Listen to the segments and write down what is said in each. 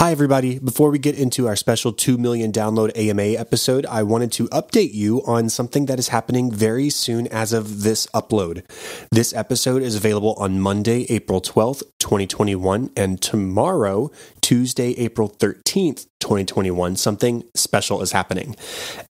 Hi, everybody. Before we get into our special 2 million download AMA episode, I wanted to update you on something that is happening very soon as of this upload. This episode is available on Monday, April 12th, 2021, and tomorrow, Tuesday, April 13th, 2021, something special is happening.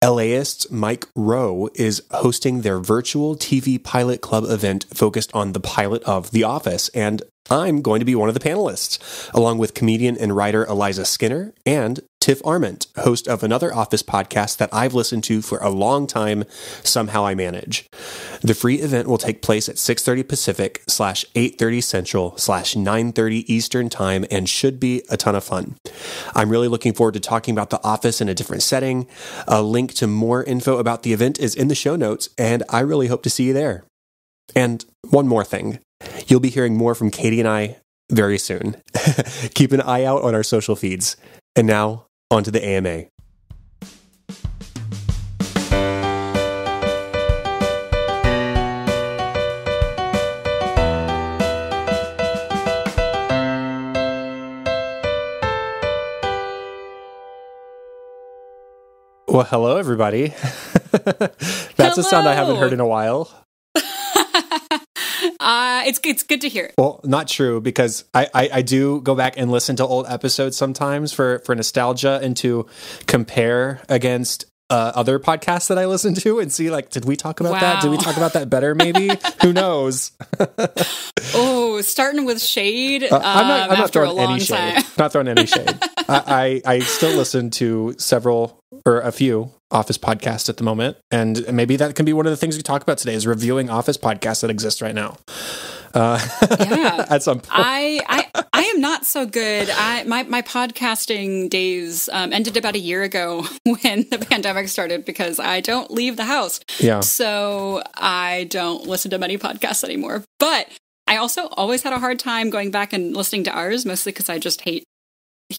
LAist Mike Rowe is hosting their virtual TV pilot club event focused on the pilot of The Office, and I'm going to be one of the panelists, along with comedian and writer Eliza Skinner and Tiff Arment, host of another Office podcast that I've listened to for a long time, Somehow I Manage. The free event will take place at 6.30 Pacific slash 8.30 Central slash 9.30 Eastern Time and should be a ton of fun. I'm really looking forward to talking about The Office in a different setting. A link to more info about the event is in the show notes, and I really hope to see you there. And one more thing. You'll be hearing more from Katie and I very soon. Keep an eye out on our social feeds. And now, on to the AMA. Well, hello, everybody. That's a sound I haven't heard in a while. Uh, it's it's good to hear. Well, not true because I, I, I do go back and listen to old episodes sometimes for, for nostalgia and to compare against uh, other podcasts that I listen to and see like, did we talk about that? Did we talk about that better? Maybe who knows? Oh, starting with shade. Uh, I'm not, um, I'm not after a throwing any shade. time. Not throwing any shade. I, I I still listen to several or a few Office podcasts at the moment, and maybe that can be one of the things we talk about today is reviewing Office podcasts that exist right now. Uh, Yeah. at some point. I, I I am not so good. I my my podcasting days um, ended about a year ago when the pandemic started because I don't leave the house. yeah. So I don't listen to many podcasts anymore. But I also always had a hard time going back and listening to ours, mostly because I just hate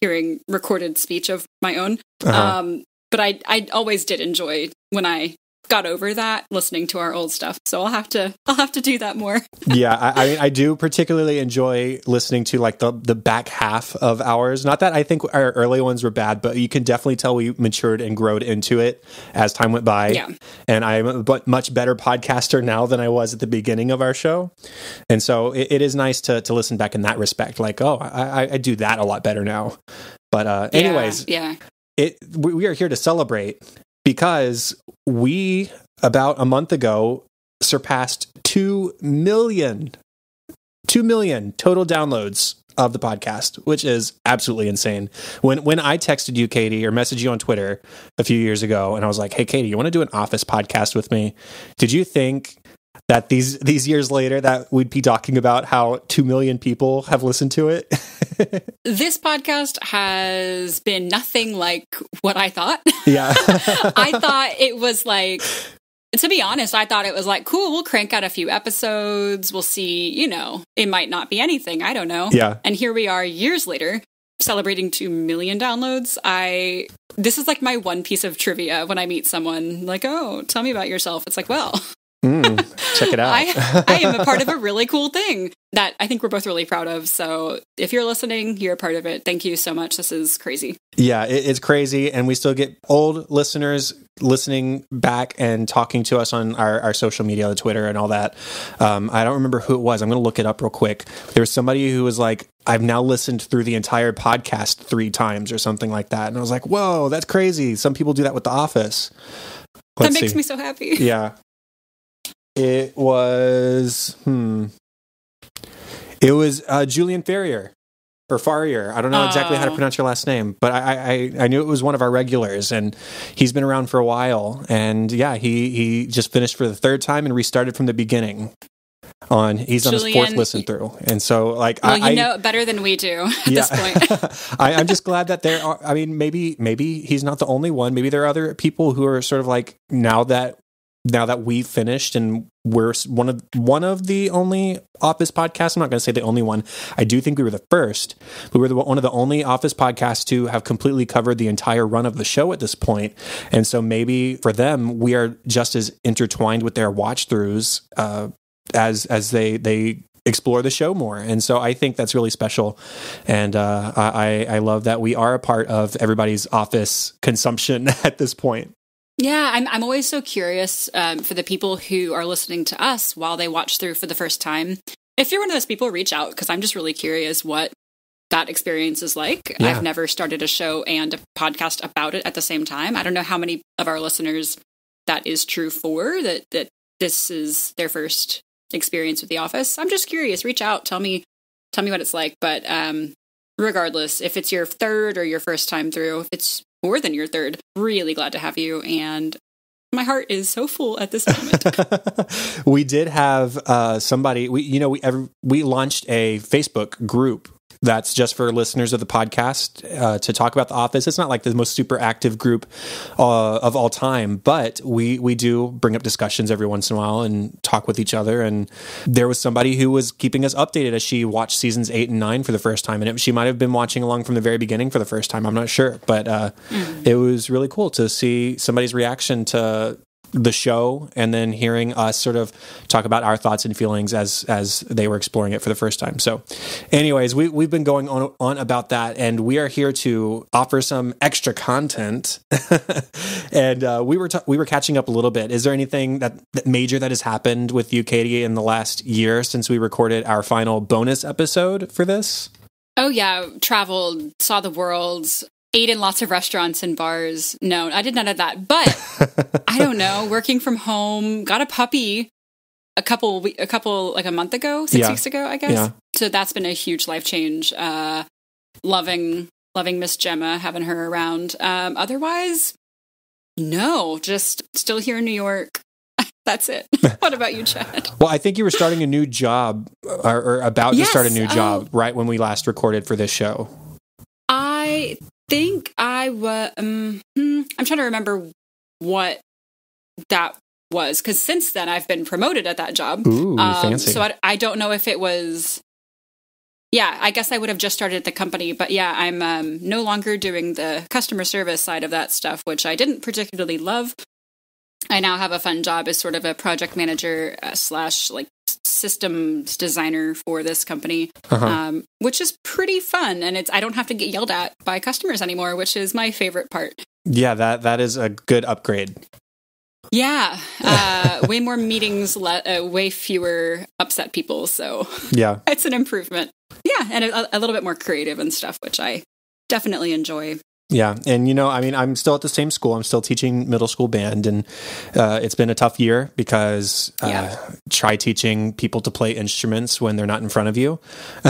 hearing recorded speech of my own. Uh-huh. Um, but I I always did enjoy when I got over that listening to our old stuff. So I'll have to I'll have to do that more. yeah, I, I mean, I do particularly enjoy listening to like the the back half of ours. Not that I think our early ones were bad, but you can definitely tell we matured and growed into it as time went by. Yeah. and I'm a bu- much better podcaster now than I was at the beginning of our show, and so it, it is nice to to listen back in that respect. Like, oh, I, I- do that a lot better now. But uh, Yeah, anyways, yeah. It we are here to celebrate because we about a month ago surpassed 2 million 2 million total downloads of the podcast which is absolutely insane. When when i texted you katie or messaged you on twitter a few years ago and i was like hey katie you want to do an office podcast with me? Did you think that these these years later that we'd be talking about how 2 million people have listened to it This podcast has been nothing like what I thought. yeah I thought it was like to be honest, I thought it was like, cool, we'll crank out a few episodes. We'll see, you know, it might not be anything. I don't know. yeah And here we are years later celebrating 2 million downloads. I this is like my one piece of trivia when I meet someone like, "Oh, tell me about yourself." It's like, "Well, Mm, check it out I I am a part of a really cool thing that I think we're both really proud of. So, if you're listening, you're a part of it. Thank you so much. This is crazy. Yeah, it, it's crazy, and we still get old listeners listening back and talking to us on our, our social media, the Twitter and all that. Um, I don't remember who it was. I'm going to look it up real quick. There was somebody who was like, "I've now listened through the entire podcast three times" or something like that, and I was like, "Whoa, that's crazy!" Some people do that with The Office. Let's that makes see. me so happy. Yeah, it was. Hmm. It was uh, Julian Ferrier or Farrier. I don't know exactly how to Oh. pronounce your last name, but I, I I knew it was one of our regulars, and he's been around for a while. And yeah, he he just finished for the third time and restarted from the beginning. On he's on his fourth listen through, and so like Well, I, you know it better than we do at this point. I, I'm just glad that there are. I mean, maybe maybe he's not the only one. Maybe there are other people who are sort of like now that now that we've finished and we're one of one of the only Office podcasts. I'm not going to say the only one. I do think we were the first. We were the, one of the only Office podcasts to have completely covered the entire run of the show at this point. And so maybe for them, we are just as intertwined with their watch throughs uh, as as they they explore the show more. And so I think that's really special. And uh, I, I love that we are a part of everybody's office consumption at this point. Yeah, I'm I'm always so curious um, for the people who are listening to us while they watch through for the first time. If you're one of those people, reach out because I'm just really curious what that experience is like. Yeah. I've never started a show and a podcast about it at the same time. I don't know how many of our listeners that is true for that that this is their first experience with The Office. I'm just curious. Reach out, tell me tell me what it's like. But um, regardless, if it's your third or your first time through, if it's more than your third, really glad to have you. And my heart is so full at this moment. we did have uh, somebody. We you know we we launched a Facebook group that's just for listeners of the podcast uh, to talk about the office. It's not like the most super active group uh, of all time, but we we do bring up discussions every once in a while and talk with each other. And there was somebody who was keeping us updated as she watched seasons eight and nine for the first time, and it, she might have been watching along from the very beginning for the first time. I'm not sure, but uh, mm. it was really cool to see somebody's reaction to the show and then hearing us sort of talk about our thoughts and feelings as as they were exploring it for the first time. So, anyways, we we've been going on on about that, and we are here to offer some extra content. and uh, we were t- we were catching up a little bit. Is there anything that, that major that has happened with you, Katie, in the last year since we recorded our final bonus episode for this? Oh yeah, traveled, saw the world, ate in lots of restaurants and bars. No, I did none of that. But I don't know, working from home, got a puppy a couple a couple like a month ago, six yeah. weeks ago, I guess. Yeah. So that's been a huge life change. Uh loving loving Miss Gemma, having her around. Um otherwise no, just still here in New York. That's it. what about you, Chad? well, I think you were starting a new job or, or about yes. to start a new job oh. right when we last recorded for this show. I think I was. Um, hmm, I'm trying to remember what that was because since then I've been promoted at that job. Ooh, um, fancy. So I, I, don't know if it was. Yeah, I guess I would have just started at the company, but yeah, I'm um, no longer doing the customer service side of that stuff, which I didn't particularly love. I now have a fun job as sort of a project manager uh, slash like systems designer for this company, uh-huh. um, which is pretty fun. And it's I don't have to get yelled at by customers anymore, which is my favorite part. Yeah, that that is a good upgrade. Yeah, uh, way more meetings, le- uh, way fewer upset people. So yeah, it's an improvement. Yeah, and a, a little bit more creative and stuff, which I definitely enjoy. Yeah, and you know, I mean, I'm still at the same school. I'm still teaching middle school band, and uh, it's been a tough year because uh, yeah. try teaching people to play instruments when they're not in front of you.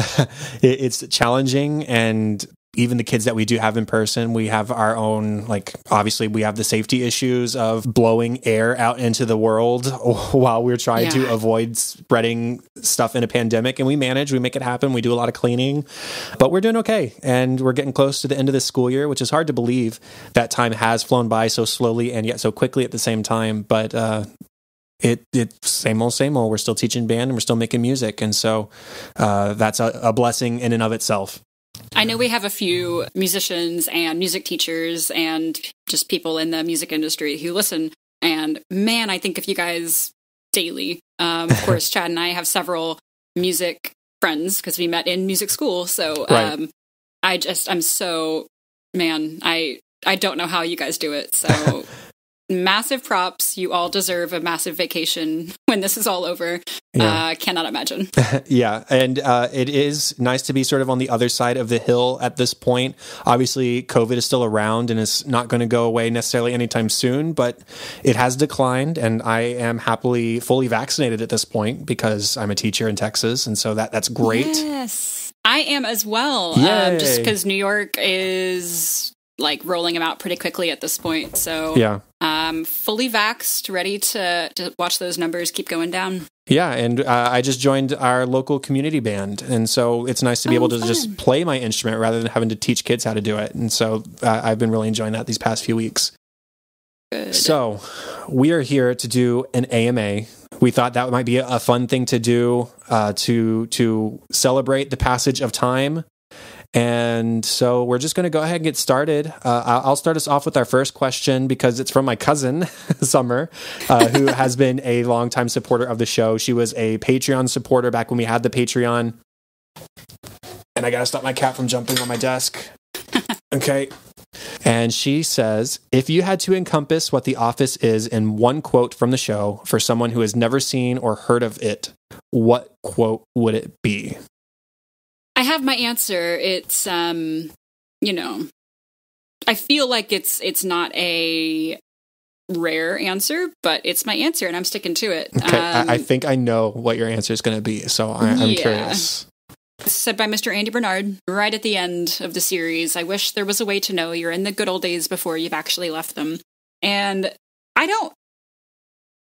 it's challenging, and even the kids that we do have in person, we have our own, like, obviously, we have the safety issues of blowing air out into the world while we're trying yeah. to avoid spreading stuff in a pandemic. And we manage, we make it happen. We do a lot of cleaning, but we're doing okay. And we're getting close to the end of this school year, which is hard to believe that time has flown by so slowly and yet so quickly at the same time. But, uh, it it same old same old. We're still teaching band and we're still making music, and so uh, that's a, a blessing in and of itself. I know we have a few musicians and music teachers and just people in the music industry who listen. And man, I think of you guys daily. Um, of course, Chad and I have several music friends because we met in music school. So um, right. I just, I'm so, man, I, I don't know how you guys do it. So massive props. You all deserve a massive vacation when this is all over. Yeah. Uh, cannot imagine. yeah. And uh, it is nice to be sort of on the other side of the hill at this point. Obviously, COVID is still around and is not going to go away necessarily anytime soon, but it has declined. And I am happily fully vaccinated at this point because I'm a teacher in Texas. And so that, that's great. Yes. I am as well. Um, just because New York is like rolling them out pretty quickly at this point. So yeah, um, fully vaxxed, ready to to watch those numbers keep going down. Yeah, and uh, I just joined our local community band, and so it's nice to be oh, able to fun. just play my instrument rather than having to teach kids how to do it. And so uh, I've been really enjoying that these past few weeks. Good. So we are here to do an AMA. We thought that might be a fun thing to do uh, to to celebrate the passage of time And so we're just going to go ahead and get started. Uh, I'll start us off with our first question because it's from my cousin, Summer, uh, who has been a longtime supporter of the show. She was a Patreon supporter back when we had the Patreon. And I got to stop my cat from jumping on my desk. Okay. And she says, if you had to encompass what The Office is in one quote from the show for someone who has never seen or heard of it, what quote would it be? I have my answer. It's um, you know, I feel like it's it's not a rare answer, but it's my answer, and I'm sticking to it. Okay, um, I, I, think I know what your answer is going to be, so I, am yeah. curious. Said by Mr. Andy Bernard right at the end of the series. I wish there was a way to know you're in the good old days before you've actually left them. And I don't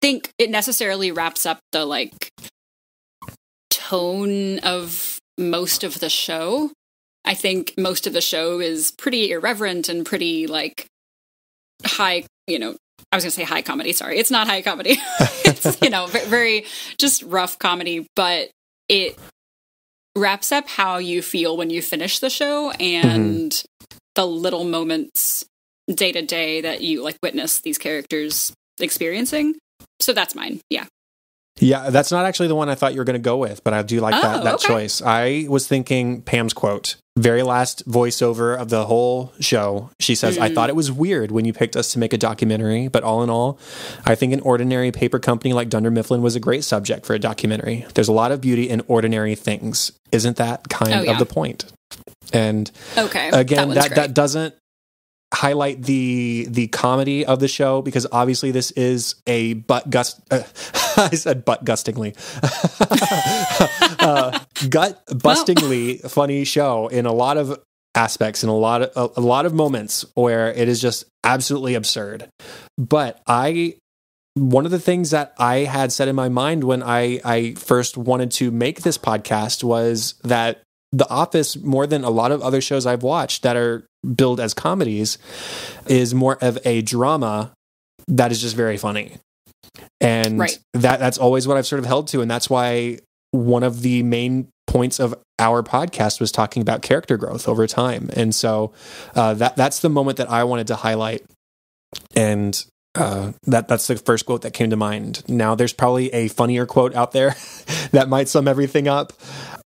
think it necessarily wraps up the like tone of most of the show. I think most of the show is pretty irreverent and pretty like high, you know, I was going to say high comedy. Sorry. It's not high comedy. it's, you know, very just rough comedy, but it wraps up how you feel when you finish the show and mm-hmm. the little moments day to day that you like witness these characters experiencing. So that's mine. Yeah. Yeah, that's not actually the one I thought you were going to go with, but I do like oh, that that okay. choice. I was thinking Pam's quote, very last voiceover of the whole show. She says, mm. "I thought it was weird when you picked us to make a documentary, but all in all, I think an ordinary paper company like Dunder Mifflin was a great subject for a documentary. There's a lot of beauty in ordinary things. Isn't that kind oh, yeah. of the point?" And okay, again, that that, that doesn't highlight the the comedy of the show because obviously this is a butt gust. Uh, I said butt gustingly, uh, gut bustingly well. funny show in a lot of aspects in a lot of a, a lot of moments where it is just absolutely absurd. But I one of the things that I had set in my mind when I, I first wanted to make this podcast was that The Office, more than a lot of other shows I've watched that are billed as comedies is more of a drama that is just very funny. And right. that that's always what I've sort of held to and that's why one of the main points of our podcast was talking about character growth over time. And so uh, that that's the moment that I wanted to highlight. And uh, that that's the first quote that came to mind. Now, there's probably a funnier quote out there that might sum everything up.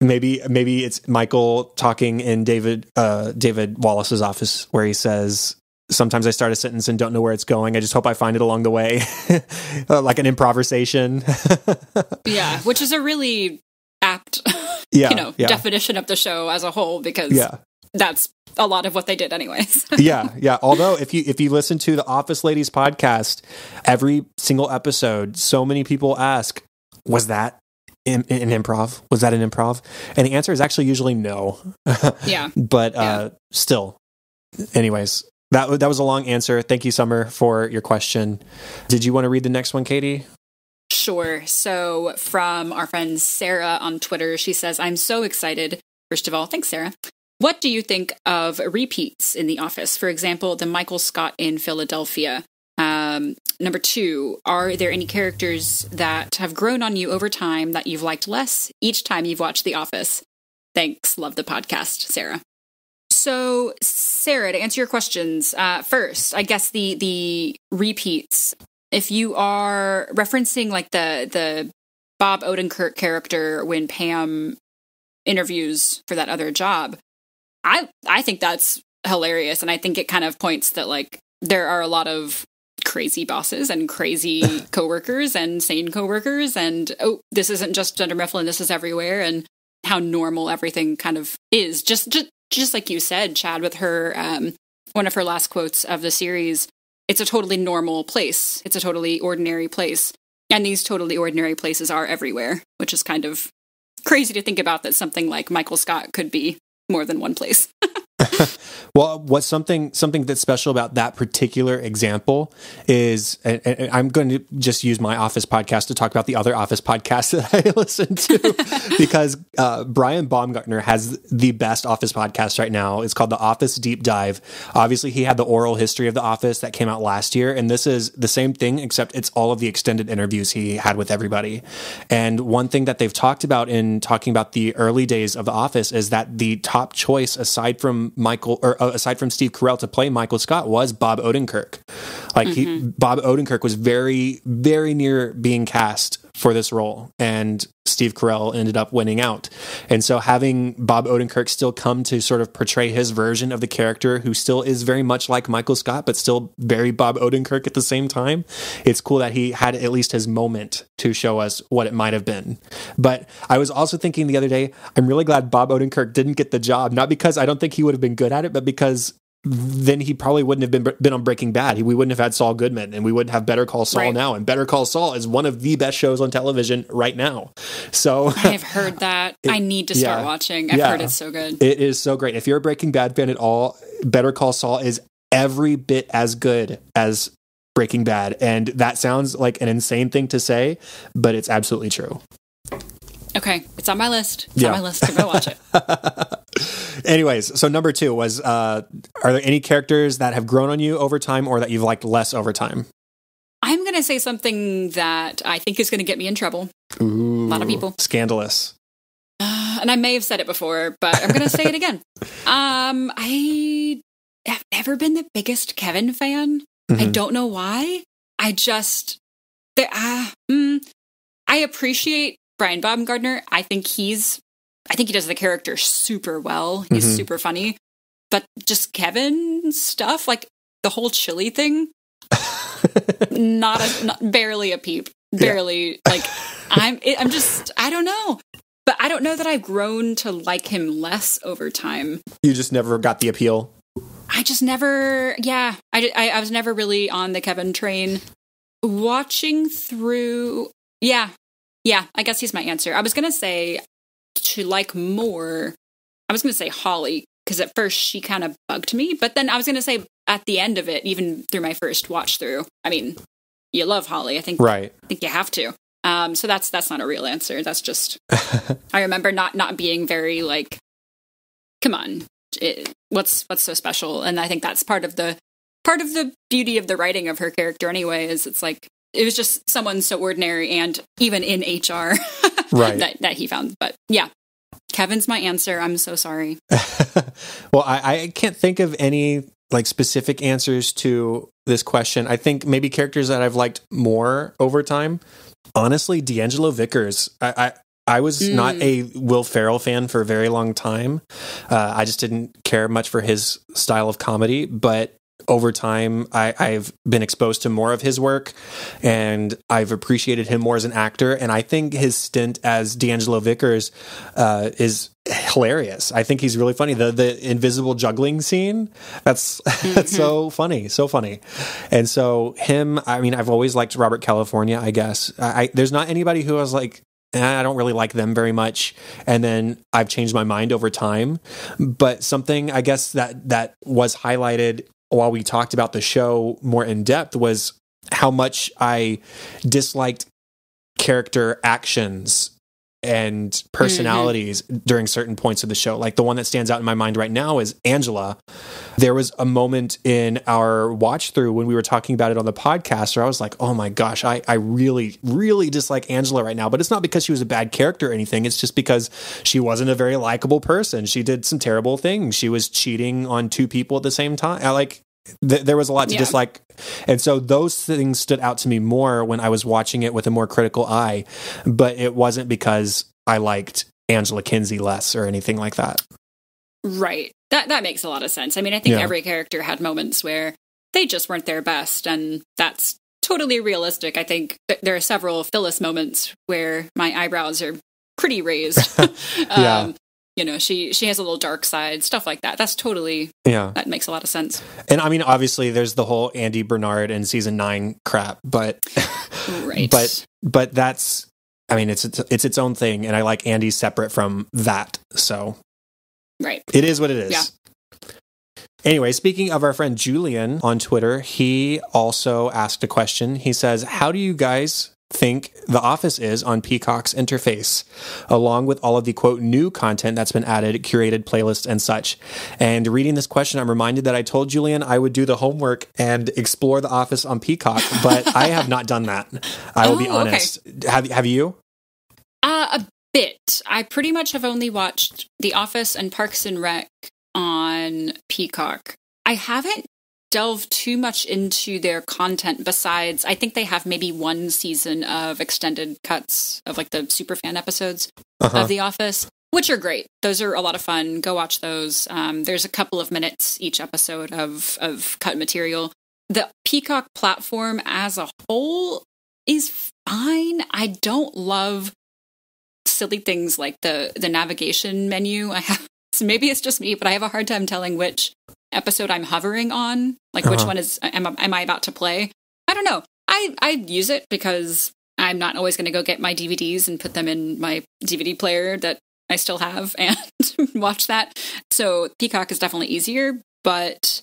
Maybe maybe it's Michael talking in David uh, David Wallace's office where he says, "Sometimes I start a sentence and don't know where it's going. I just hope I find it along the way," uh, like an improvisation. yeah, which is a really apt, yeah, you know, yeah. definition of the show as a whole because yeah. that's a lot of what they did anyways. yeah, yeah. Although if you if you listen to the Office Ladies podcast, every single episode, so many people ask, "Was that in, in, improv? Was that an improv? And the answer is actually usually no. yeah. But uh, yeah. still, anyways, that that was a long answer. Thank you, Summer, for your question. Did you want to read the next one, Katie? Sure. So, from our friend Sarah on Twitter, she says, I'm so excited. First of all, thanks, Sarah. What do you think of repeats in The Office? For example, the Michael Scott in Philadelphia. Um, number two, are there any characters that have grown on you over time that you've liked less each time you've watched The Office? Thanks. Love the podcast, Sarah. So, Sarah, to answer your questions, uh, first, I guess the the repeats. If you are referencing like the the Bob Odenkirk character when Pam interviews for that other job, I I think that's hilarious, and I think it kind of points that like there are a lot of crazy bosses and crazy coworkers and sane coworkers and oh this isn't just Dunder Mifflin this is everywhere and how normal everything kind of is. Just just just like you said Chad with her um one of her last quotes of the series it's a totally normal place. It's a totally ordinary place. And these totally ordinary places are everywhere which is kind of crazy to think about that something like Michael Scott could be more than one place Well, what's something something that's special about that particular example is, and, and I'm going to just use my Office podcast to talk about the other Office podcast that I listen to, because uh, Brian Baumgartner has the best Office podcast right now. It's called the Office Deep Dive. Obviously, he had the oral history of the Office that came out last year, and this is the same thing except it's all of the extended interviews he had with everybody. And one thing that they've talked about in talking about the early days of the Office is that the top choice aside from Michael or uh, aside from Steve Carell to play Michael Scott was Bob Odenkirk. Like mm-hmm. he, Bob Odenkirk was very, very near being cast for this role, and Steve Carell ended up winning out. And so having Bob Odenkirk still come to sort of portray his version of the character, who still is very much like Michael Scott, but still very Bob Odenkirk at the same time, it's cool that he had at least his moment to show us what it might have been. But I was also thinking the other day, I'm really glad Bob Odenkirk didn't get the job, not because I don't think he would have been good at it, but because then he probably wouldn't have been been on Breaking Bad. He, we wouldn't have had Saul Goodman, and we wouldn't have Better Call Saul right. now. And Better Call Saul is one of the best shows on television right now. So I've heard that. It, I need to start yeah, watching. I've yeah, heard it's so good. It is so great. If you're a Breaking Bad fan at all, Better Call Saul is every bit as good as Breaking Bad, and that sounds like an insane thing to say, but it's absolutely true. Okay, it's on my list. It's yeah. on my list to go watch it. Anyways, so number two was: uh, Are there any characters that have grown on you over time, or that you've liked less over time? I'm going to say something that I think is going to get me in trouble. Ooh, a lot of people scandalous. Uh, and I may have said it before, but I'm going to say it again. Um, I have never been the biggest Kevin fan. Mm-hmm. I don't know why. I just, uh, mm, I appreciate Brian Baumgartner. I think he's I think he does the character super well. He's mm-hmm. super funny. But just Kevin stuff, like the whole chili thing, not a not, barely a peep. Barely yeah. like I'm it, I'm just I don't know. But I don't know that I've grown to like him less over time. You just never got the appeal. I just never, yeah, I, I, I was never really on the Kevin train. Watching through, yeah, yeah, I guess he's my answer. I was gonna say to like more, I was going to say Holly because at first she kind of bugged me, but then I was going to say at the end of it, even through my first watch through, I mean, you love Holly. I think right. I think you have to. Um, so that's that's not a real answer. That's just I remember not not being very like, come on, it, what's what's so special? And I think that's part of the part of the beauty of the writing of her character. Anyway, is it's like it was just someone so ordinary and even in HR right. that, that he found. But yeah, Kevin's my answer. I'm so sorry. well, I, I can't think of any like specific answers to this question. I think maybe characters that I've liked more over time. Honestly, D'Angelo Vickers. I, I I was mm. not a Will Ferrell fan for a very long time. Uh, I just didn't care much for his style of comedy, but over time, I, have been exposed to more of his work and I've appreciated him more as an actor. And I think his stint as D'Angelo Vickers uh, is hilarious. I think he's really funny. The the invisible juggling scene, that's mm-hmm. that's so funny, so funny. And so him, I mean, I've always liked Robert California, I guess. I, I there's not anybody who was like I don't really like them very much. And then I've changed my mind over time. But something I guess that that was highlighted while we talked about the show more in depth was how much I disliked character actions and personalities mm-hmm. during certain points of the show. Like the one that stands out in my mind right now is Angela. There was a moment in our watch through when we were talking about it on the podcast where I was like, oh my gosh, I, I really, really dislike Angela right now. But it's not because she was a bad character or anything. It's just because she wasn't a very likable person. She did some terrible things. She was cheating on two people at the same time. I like th- there was a lot to yeah. dislike. And so those things stood out to me more when I was watching it with a more critical eye, but it wasn't because I liked Angela Kinsey less or anything like that. Right. That that makes a lot of sense. I mean, I think yeah. every character had moments where they just weren't their best and that's totally realistic. I think th- there are several Phyllis moments where my eyebrows are pretty raised. yeah. Um, You know she she has a little dark side stuff like that. That's totally yeah. that makes a lot of sense. And i mean obviously there's the whole andy bernard and season nine crap but right. but but that's i mean it's it's its own thing and i like andy separate from that so. Right. It is what it is. Yeah. Anyway, speaking of our friend Julian on Twitter, he also asked a question. He says, How do you guys think The Office is on Peacock's interface, along with all of the quote new content that's been added, curated playlists, and such. And reading this question, I'm reminded that I told Julian I would do the homework and explore The Office on Peacock, but I have not done that. I will Oh, be okay. honest. Have Have you? Uh, a bit. I pretty much have only watched The Office and Parks and Rec on Peacock. I haven't delved too much into their content besides I think they have maybe one season of extended cuts of like the superfan episodes Uh-huh. of The Office, which are great. Those are a lot of fun. Go watch those. Um, there's a couple of minutes each episode of of cut material. The Peacock platform as a whole is fine. I don't love silly things like the the navigation menu. I have so maybe it's just me, but I have a hard time telling which episode I'm hovering on. Like which Uh-huh. one is am, am I about to play? I don't know. I I use it because I'm not always going to go get my DVDs and put them in my DVD player that I still have and watch that. So Peacock is definitely easier, but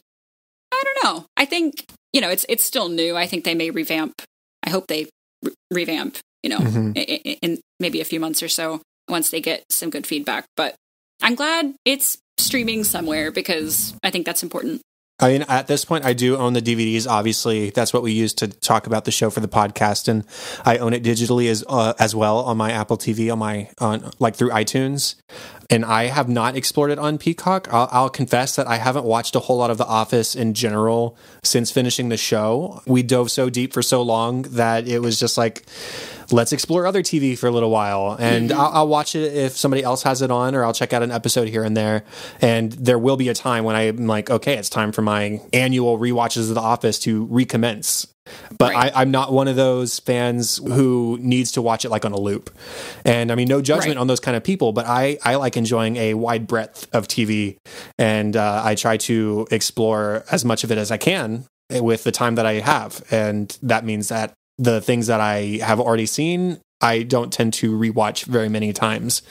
I don't know. I think you know it's it's still new. I think they may revamp. I hope they re- revamp. You know, Mhm. i- i- in maybe a few months or so once they get some good feedback. But I'm glad it's streaming somewhere because I think that's important. I mean, at this point, I do own the DVDs. Obviously, that's what we use to talk about the show for the podcast, and I own it digitally as uh, as well on my Apple TV, on my on like through iTunes. And I have not explored it on Peacock. I'll, I'll confess that I haven't watched a whole lot of The Office in general since finishing the show. We dove so deep for so long that it was just like, let's explore other TV for a little while. And mm-hmm. I'll, I'll watch it if somebody else has it on, or I'll check out an episode here and there. And there will be a time when I'm like, okay, it's time for my annual rewatches of The Office to recommence. But Right. I, I'm not one of those fans who needs to watch it like on a loop. And I mean, no judgment Right. on those kind of people, but I, I like enjoying a wide breadth of TV. And uh, I try to explore as much of it as I can with the time that I have. And that means that the things that I have already seen, I don't tend to rewatch very many times.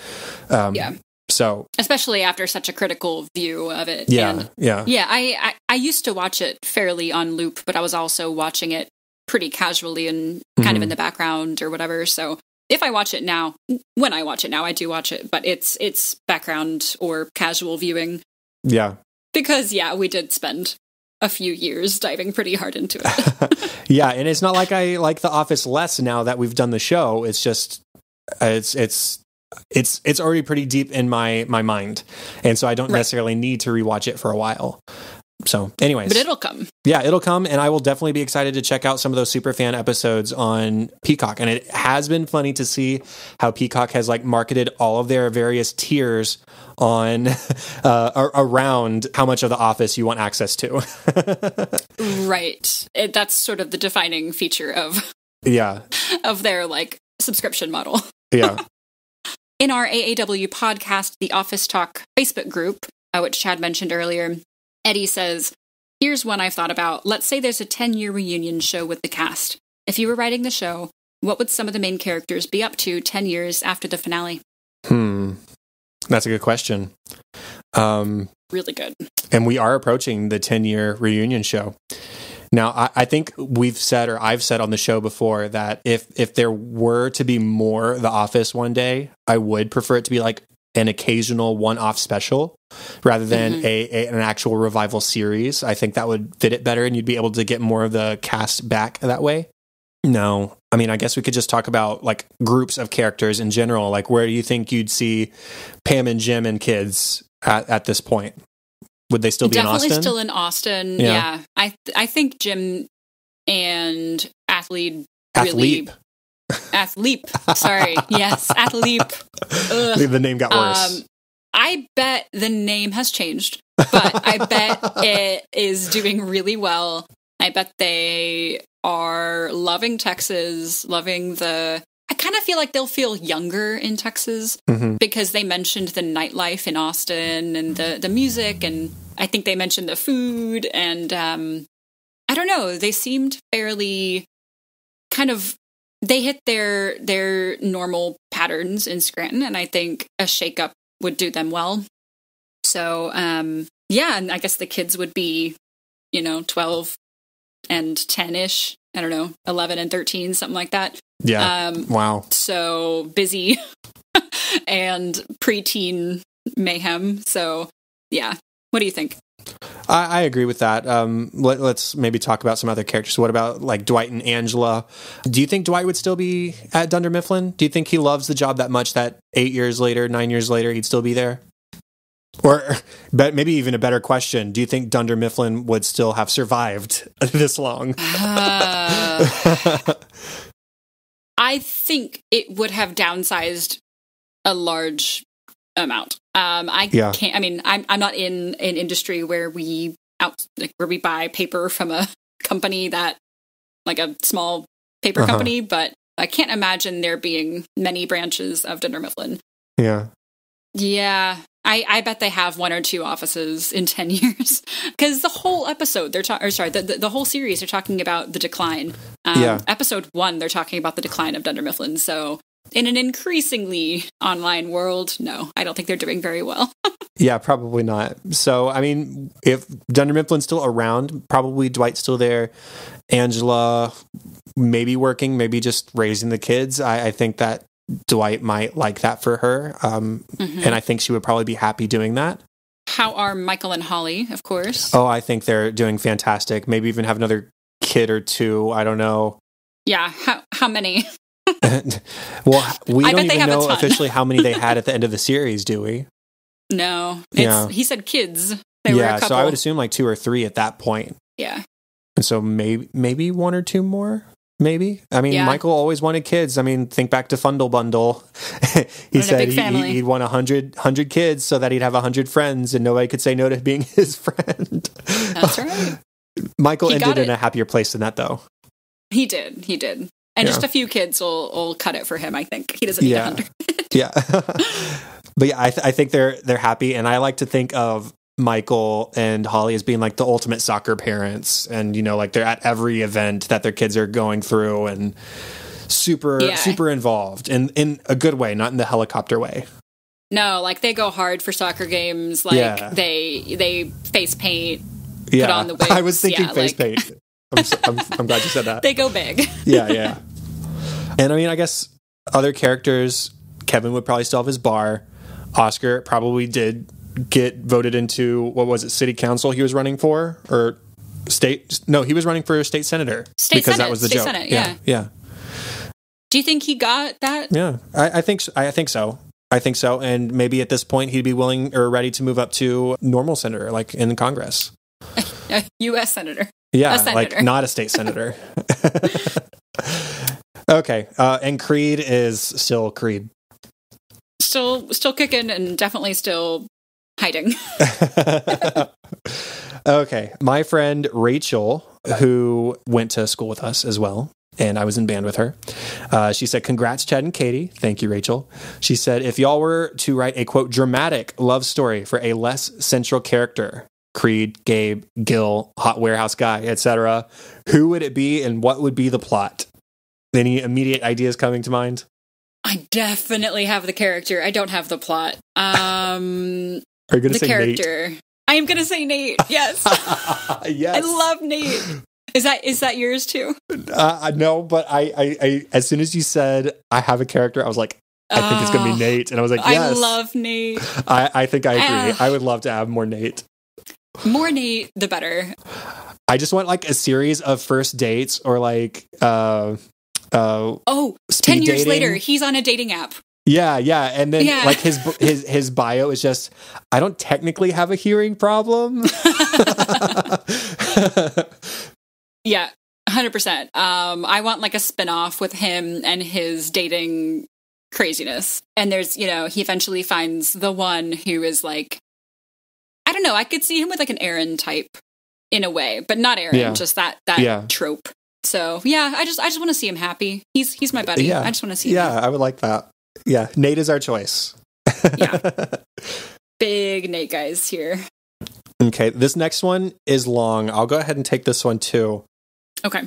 Um, Yeah. So, Especially after such a critical view of it. yeah. And yeah. Yeah, I, I I used to watch it fairly on loop, but I was also watching it pretty casually and kind of Mhm. in the background or whatever. So if I watch it now, when I watch it now, I do watch it, but it's it's background or casual viewing Yeah. because yeah, we did spend a few years diving pretty hard into it. yeah, and it's not like I like The Office less now that we've done the show. It's just it's it's it's it's already pretty deep in my my mind, and so I don't Right. necessarily need to rewatch it for a while. So, anyways, but it'll come. yeah, it'll come, and I will definitely be excited to check out some of those super fan episodes on Peacock. And it has been funny to see how Peacock has like marketed all of their various tiers on uh, around how much of the Office you want access to. Right. It, that's sort of the defining feature of yeah, of their like subscription model. yeah. In our AAW podcast, the Office Talk Facebook group, uh, which Chad mentioned earlier, Eddie says, Here's one I've thought about. Let's say there's a 10 year reunion show with the cast. If you were writing the show, what would some of the main characters be up to 10 years after the finale? Hmm. That's a good question. Um, Really good. and we are approaching the 10 year reunion show. Now, I, I think we've said, or I've said on the show before, that if if there were to be more The Office one day, I would prefer it to be like an occasional one off special rather than Mhm. a, a an actual revival series. I think that would fit it better, and you'd be able to get more of the cast back that way. No, I mean, I guess we could just talk about like groups of characters in general. Like, where do you think you'd see Pam and Jim and kids at, at this point? Would they still be Definitely in Austin? still in Austin. Yeah. Yeah. I I think Jim and Athlete Athlete. really Athlete. Sorry. yes, Athlete. The name got worse. Um, I bet the name has changed, but I bet it is doing really well. I bet they are loving Texas, loving the. I kind of feel like they'll feel younger in Texas Mhm. because they mentioned the nightlife in Austin and the the music, and I think they mentioned the food, and um, I don't know. They seemed fairly kind of they hit their their normal patterns in Scranton, and I think a shakeup would do them well. So um, yeah, and I guess the kids would be, you know, 12 and 10 ish. I don't know, 11 and 13, something like that. Yeah. Um, wow. so busy and preteen mayhem. So, yeah. What do you think? I, I agree with that. Um, let, us maybe talk about some other characters. What about like Dwight and Angela? Do you think Dwight would still be at Dunder Mifflin? Do you think he loves the job that much that eight years later, nine years later, he'd still be there? Or, but maybe even a better question: Do you think Dunder Mifflin would still have survived this long? Uh, I think it would have downsized a large amount. Um, I Yeah. can't. I mean, I'm I'm not in an industry where we out like where we buy paper from a company that like a small paper Uh-huh. company, but I can't imagine there being many branches of Dunder Mifflin. Yeah, Yeah. I, I bet they have one or two offices in 10 years because the whole episode they're talking or sorry the, the, the whole series they're talking about the decline um, Yeah. episode one they're talking about the decline of dunder mifflin so in an increasingly online world no i don't think they're doing very well yeah, probably not. So, I mean, if Dunder Mifflin's still around, probably Dwight's still there. Angela, maybe working, maybe just raising the kids. I, I think that Dwight might like that for her, um, Mhm. and I think she would probably be happy doing that. how are michael and holly of course Oh, I think they're doing fantastic. Maybe even have another kid or two. I don't know. yeah how, how many well, we I don't even know officially how many they had at the end of the series, do we? no it's, Yeah. he said kids they were a yeah, so I would assume like two or three at that point. yeah And so maybe maybe one or two more. Maybe. I mean, Yeah. Michael always wanted kids. I mean, think back to Fundle Bundle. he said big he, he'd want a hundred hundred kids so that he'd have a hundred friends, and nobody could say no to being his friend. that's right Michael He ended in a happier place than that, though. he did he did and Yeah. just a few kids will, will cut it for him i think he doesn't need Yeah. hundred Yeah, but yeah, I, th- I think they're they're happy, and I like to think of Michael and Holly as being like the ultimate soccer parents, and you know, like they're at every event that their kids are going through, and super Yeah. super involved, in in a good way, not in the helicopter way. No, like they go hard for soccer games. Like Yeah. they they face paint. Yeah, on the I was thinking Yeah, face like- paint. I'm, so, I'm, I'm glad you said that. They go big. yeah, yeah. And I mean, I guess other characters, Kevin would probably still have his bar. Oscar probably did get voted into what was it, city council he was running for or state? No, he was running for state senator State because that was the state joke. Senate, yeah, yeah, Do you think he got that? yeah. I, I think so. I, think so. I think so. And maybe at this point he'd be willing or ready to move up to normal senator, like in Congress. A U.S. senator. Yeah, senator. like not a state senator. okay, uh, and Creed is still Creed. Still still kicking and definitely still hiding. okay, my friend Rachel, who went to school with us as well, and I was in band with her. Uh, she said, "Congrats, Chad and Katie. Thank you, Rachel." She said, "If y'all were to write a quote dramatic love story for a less central character." Creed, Gabe, Gil, Hot Warehouse Guy, etc. Who would it be and what would be the plot? Any immediate ideas coming to mind? I definitely have the character. I don't have the plot. Um Are you going to say character. I am gonna say Nate. Yes. Yes. I love Nate. Is that is that yours too? Uh, no, but I, I, I, as soon as you said I have a character, I was like, I think it's gonna Oh, be Nate, and I was like, yes, I love Nate. I, I think I agree. Ah. I would love to have more Nate. More Nate, the better. I just want like a series of first dates or like, uh, uh, Oh, 10 years dating. later, he's on a dating app. Yeah, yeah, and then Yeah. like his his his bio is just, I don't technically have a hearing problem. Yeah, 100%. Um, I want like a spin-off with him and his dating craziness. And there's, you know, he eventually finds the one who is like I don't know, I could see him with like an Erin type in a way, but not Erin, Yeah. just that that Yeah. trope. So, yeah, I just I just want to see him happy. He's he's my buddy. Yeah. I just want to see him. yeah, I would like that. Yeah, Nate is our choice. Yeah. Big Nate guys here. Okay, this next one is long. I'll go ahead and take this one too. Okay.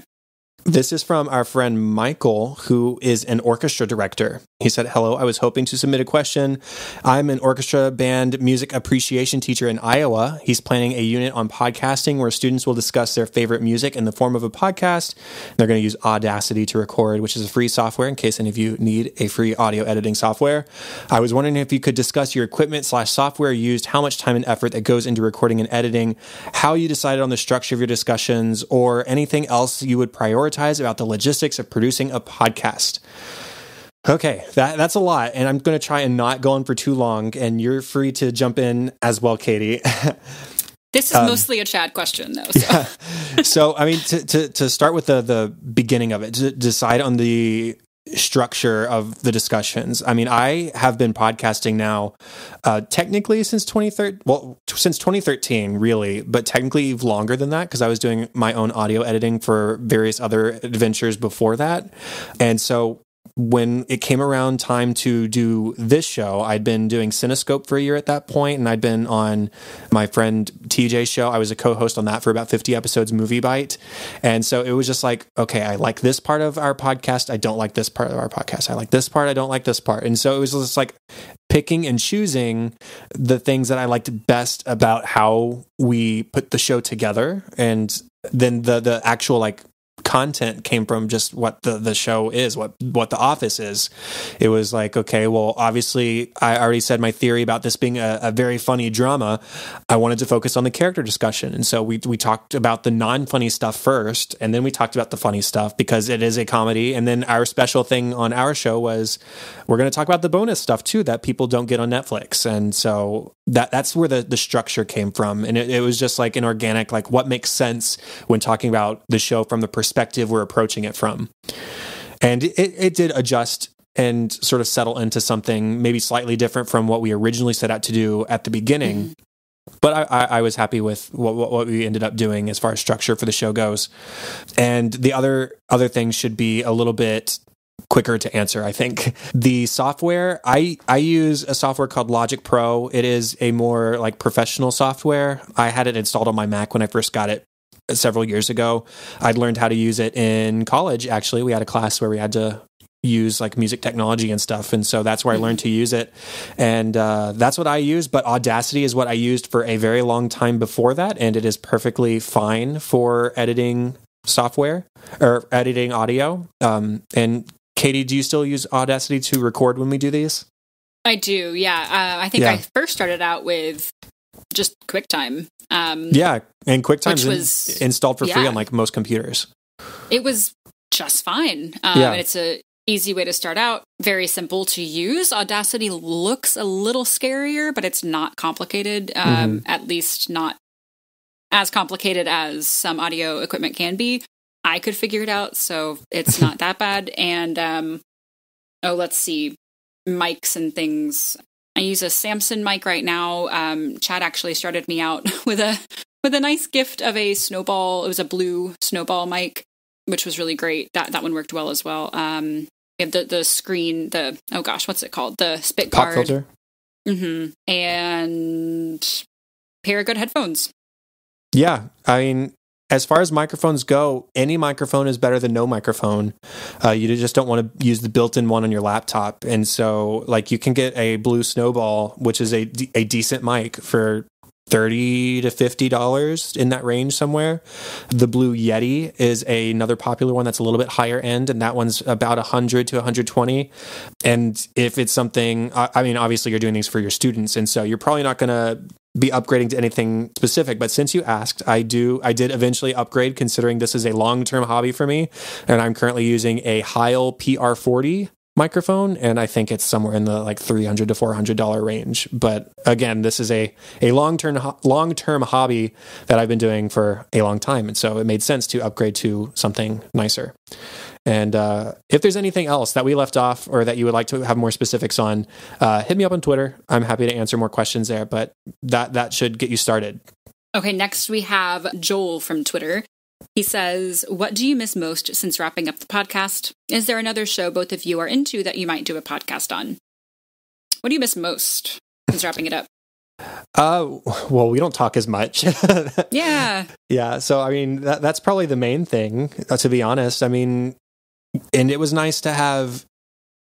This is from our friend Michael, who is an orchestra director. He said, Hello, I was hoping to submit a question. I'm an orchestra band music appreciation teacher in Iowa. He's planning a unit on podcasting where students will discuss their favorite music in the form of a podcast. They're going to use Audacity to record, which is a free software in case any of you need a free audio editing software. I was wondering if you could discuss your equipment slash software used, how much time and effort that goes into recording and editing, how you decided on the structure of your discussions, or anything else you would prioritize about the logistics of producing a podcast. Okay, that, that's a lot, and I'm going to try and not go on for too long. And you're free to jump in as well, Katie. This is um, mostly a Chad question, though. So, yeah. so I mean, to, to, to start with the the beginning of it, to decide on the structure of the discussions. I mean, I have been podcasting now, uh, technically since 2013. Well, t- since 2013, really, but technically longer than that because I was doing my own audio editing for various other adventures before that, and so when it came around time to do this show, I'd been doing Cinescope for a year at that point, and I'd been on my friend TJ's show. I was a co-host on that for about 50 episodes, Movie Bite. And so it was just like, okay, I like this part of our podcast. I don't like this part of our podcast. I like this part. I don't like this part. And so it was just like picking and choosing the things that I liked best about how we put the show together and then the the actual like content came from just what the, the show is, what what the office is. It was like, okay, well, obviously, I already said my theory about this being a, a very funny drama. I wanted to focus on the character discussion, and so we we talked about the non funny stuff first, and then we talked about the funny stuff because it is a comedy. And then our special thing on our show was we're going to talk about the bonus stuff too that people don't get on Netflix, and so that that's where the the structure came from, and it, it was just like an organic, like what makes sense when talking about the show from the perspective perspective we're approaching it from. And it, it did adjust and sort of settle into something maybe slightly different from what we originally set out to do at the beginning. Mm-hmm. But I, I, was happy with what, what, we ended up doing as far as structure for the show goes. And the other other things should be a little bit quicker to answer i think the software i i use a software called logic pro it is a more like professional software i had it installed on my mac when i first got it several years ago. I'd learned how to use it in college. Actually, we had a class where we had to use like music technology and stuff and so that's where i learned to use it and uh, that's what i use but audacity is what i used for a very long time before that and it is perfectly fine for editing software or editing audio um, and katie do you still use audacity to record when we do these i do yeah uh, i think yeah. i first started out with just quicktime um, yeah, and QuickTime's was, in, installed for yeah, free on like most computers. It was just fine. Um, yeah. it's a easy way to start out. Very simple to use. Audacity looks a little scarier, but it's not complicated. Um, mm-hmm. At least not as complicated as some audio equipment can be. I could figure it out, so it's not that bad. And um, oh, let's see, mics and things. I use a Samson mic right now. Um, Chad actually started me out with a with a nice gift of a snowball. It was a blue snowball mic, which was really great. That that one worked well as well. Um, we have the the screen, the oh gosh, what's it called? The spit Pop filter. Mm-hmm. And pair of good headphones. Yeah, I mean, as far as microphones go, any microphone is better than no microphone. Uh, you just don't want to use the built-in one on your laptop, and so like you can get a Blue Snowball, which is a a decent mic for 30 to 50 dollars in that range somewhere. The blue yeti is a, another popular one that's a little bit higher end and that one's about 100 to 120 and if it's something i mean obviously you're doing these for your students and so you're probably not going to be upgrading to anything specific but since you asked i do i did eventually upgrade considering this is a long-term hobby for me and i'm currently using a heil pr40 microphone and i think it's somewhere in the like 300 to 400 dollar range. But again this is a a long-term long-term hobby that i've been doing for a long time and so it made sense to upgrade to something nicer and uh, if there's anything else that we left off or that you would like to have more specifics on uh, hit me up on twitter i'm happy to answer more questions there but that that should get you started Okay, next we have Joel from Twitter. He says, What do you miss most since wrapping up the podcast? Is there another show both of you are into that you might do a podcast on? What do you miss most since wrapping it up? Uh, well, we don't talk as much. Yeah. yeah. So, I mean, that, that's probably the main thing, uh, to be honest. I mean, and it was nice to have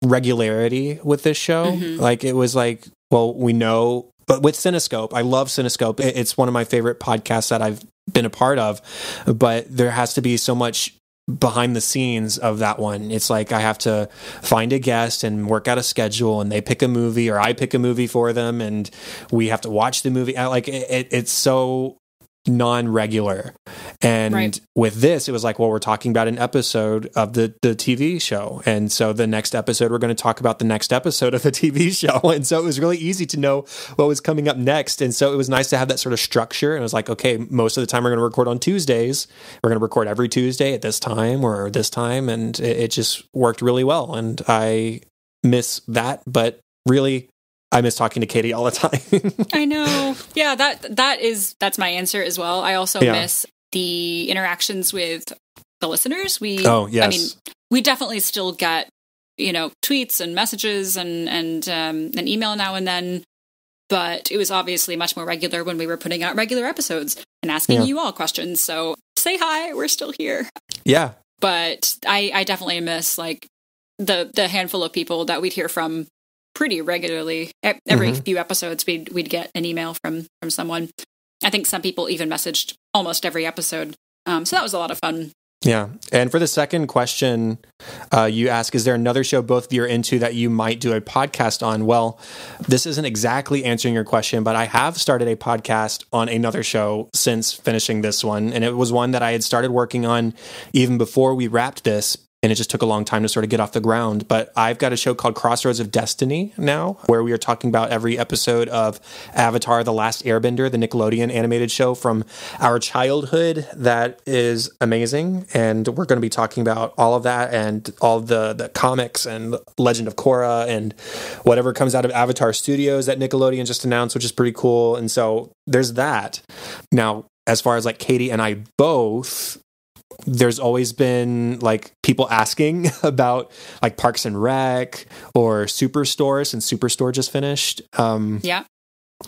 regularity with this show. Mhm. Like, it was like, well, we know, but with Cinescope, I love Cinescope. It's one of my favorite podcasts that I've been a part of, but there has to be so much behind the scenes of that one. It's like I have to find a guest and work out a schedule and they pick a movie or I pick a movie for them and we have to watch the movie. Like it, it, it's so non-regular. And Right. with this it was like well we're talking about an episode of the the TV show. And so the next episode we're going to talk about the next episode of the TV show. And so it was really easy to know what was coming up next. And so it was nice to have that sort of structure. And it was like okay most of the time we're going to record on Tuesdays. We're going to record every Tuesday at this time or this time. And it, it just worked really well. And I miss that but really I miss talking to Katie all the time I know. Yeah, that that is that's my answer as well. I also Yeah. miss the interactions with the listeners. We oh yes I mean, we definitely still get, you know, tweets and messages and and um an email now and then. But it was obviously much more regular when we were putting out regular episodes and asking Yeah. you all questions. So say hi, we're still here. yeah But I, I definitely miss like the the handful of people that we'd hear from pretty regularly. Every Mhm. few episodes, we'd we'd get an email from from someone. I think some people even messaged almost every episode. Um, so that was a lot of fun. Yeah. And for the second question, uh, you ask, is there another show both of you are into that you might do a podcast on? Well, this isn't exactly answering your question, but I have started a podcast on another show since finishing this one. And it was one that I had started working on even before we wrapped this. And it just took a long time to sort of get off the ground. But I've got a show called Crossroads of Destiny now, where we are talking about every episode of Avatar The Last Airbender, the Nickelodeon animated show from our childhood that is amazing. And we're going to be talking about all of that and all the, the comics and Legend of Korra and whatever comes out of Avatar Studios that Nickelodeon just announced, which is pretty cool. And so there's that. Now, as far as like Katie and I both, there's always been like people asking about like Parks and Rec or Superstore since Superstore just finished. Um, Yeah.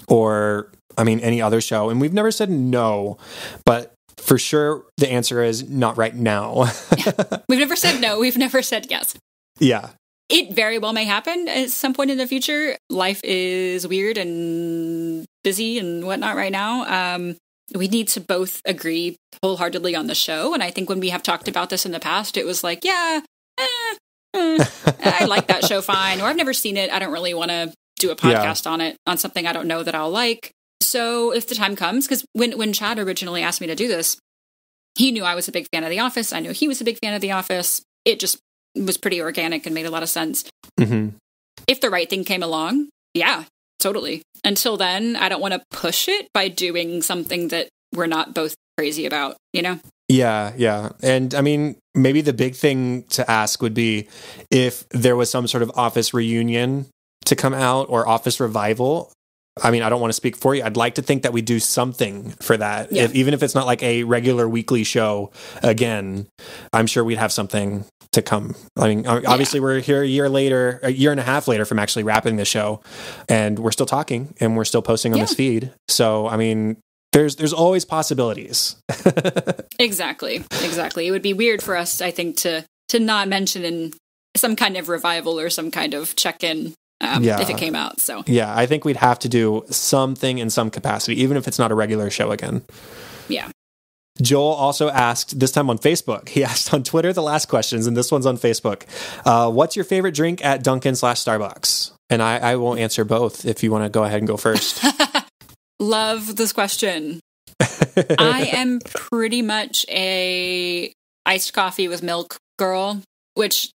or I mean any other show. And we've never said no, but for sure the answer is not right now. We've never said no. We've never said yes. yeah. It very well may happen at some point in the future. Life is weird and busy and whatnot right now. Um, we need to both agree wholeheartedly on the show. And I think when we have talked about this in the past, it was like, yeah, eh, eh, I like that show fine, or I've never seen it. I don't really want to do a podcast on it on something I don't know that I'll like. So if the time comes, because when when Chad originally asked me to do this, he knew I was a big fan of The Office. I knew he was a big fan of The Office. It just was pretty organic and made a lot of sense. hmm If the right thing came along, yeah, totally. Until then, I don't want to push it by doing something that we're not both crazy about, you know? Yeah, yeah. And I mean, maybe the big thing to ask would be if there was some sort of office reunion to come out or office revival. I mean, I don't want to speak for you. I'd like to think that we do something for that. Yeah. If, even if it's not like a regular weekly show again, I'm sure we'd have something to come. I mean, obviously, we're here a year later, a year and a half later from actually wrapping the show, and we're still talking and we're still posting on Yeah. this feed. So, I mean, there's there's always possibilities. Exactly. Exactly. It would be weird for us, I think, to to not mention in some kind of revival or some kind of check in um, Yeah. if it came out. So Yeah, I think we'd have to do something in some capacity, even if it's not a regular show again. yeah. Joel also asked, this time on Facebook, he asked on Twitter the last questions, and this one's on Facebook. Uh, what's your favorite drink at Dunkin' slash Starbucks? And I, I will answer both if you want to go ahead and go first. Love this question. I am pretty much a iced coffee with milk girl, which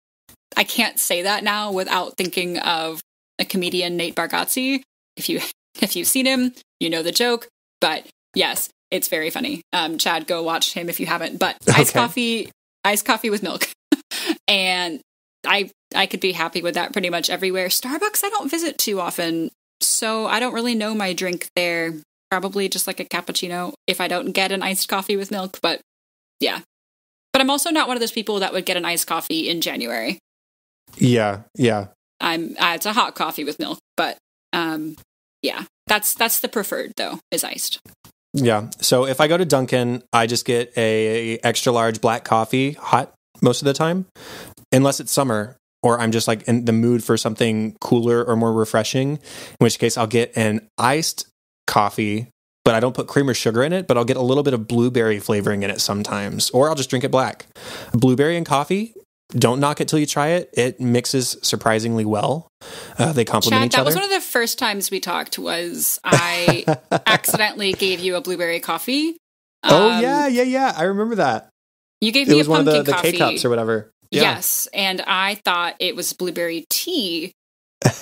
I can't say that now without thinking of a comedian Nate Bargatze. If you if you've seen him, you know the joke. But yes, it's very funny. Um, Chad, go watch him if you haven't. But iced Okay. coffee, iced coffee with milk, and I I could be happy with that pretty much everywhere. Starbucks, I don't visit too often, so I don't really know my drink there. Probably just like a cappuccino if I don't get an iced coffee with milk. But yeah, but I'm also not one of those people that would get an iced coffee in January. yeah, yeah. I'm uh, it's a hot coffee with milk, but um, yeah, that's that's the preferred though is iced. Yeah. So if I go to Dunkin', I just get a extra large black coffee, hot most of the time, unless it's summer or I'm just like in the mood for something cooler or more refreshing. In which case, I'll get an iced coffee, but I don't put cream or sugar in it. But I'll get a little bit of blueberry flavoring in it sometimes, or I'll just drink it black. Blueberry and coffee. Don't knock it till you try it. It mixes surprisingly well. Uh, they complement Chad, each that other. That was one of the first times we talked. Was I accidentally gave you a blueberry coffee? oh Um, yeah, yeah, yeah. I remember that. you gave It me was a one of pumpkin the, the coffee. K cups or whatever. Yeah. Yes, and I thought it was blueberry tea,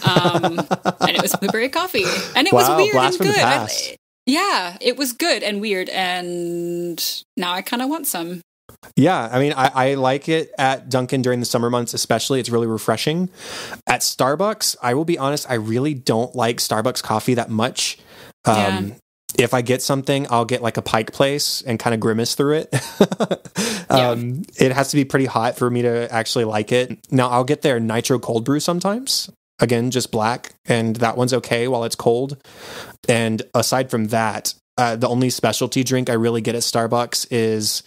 um, and it was blueberry coffee, and it was weird and good. I- yeah, it was good and weird, and now I kind of want some. Yeah, I mean, I, I like it at Dunkin' during the summer months, especially. It's really refreshing. At Starbucks, I will be honest, I really don't like Starbucks coffee that much. Um, Yeah. If I get something, I'll get like a Pike Place and kind of grimace through it. um, It has to be pretty hot for me to actually like it. Now, I'll get their nitro cold brew sometimes. Again, just black, and that one's okay while it's cold. And aside from that, uh, the only specialty drink I really get at Starbucks is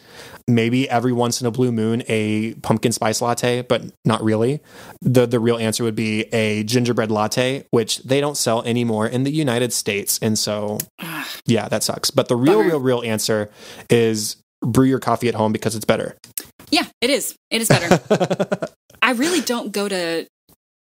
maybe every once in a blue moon a pumpkin spice latte, but not really. The the real answer would be a gingerbread latte, which they don't sell anymore in the United States. And so yeah, that sucks. But the real, Bummer. real, real answer is brew your coffee at home because it's better. Yeah, it is. It is better. I really don't go to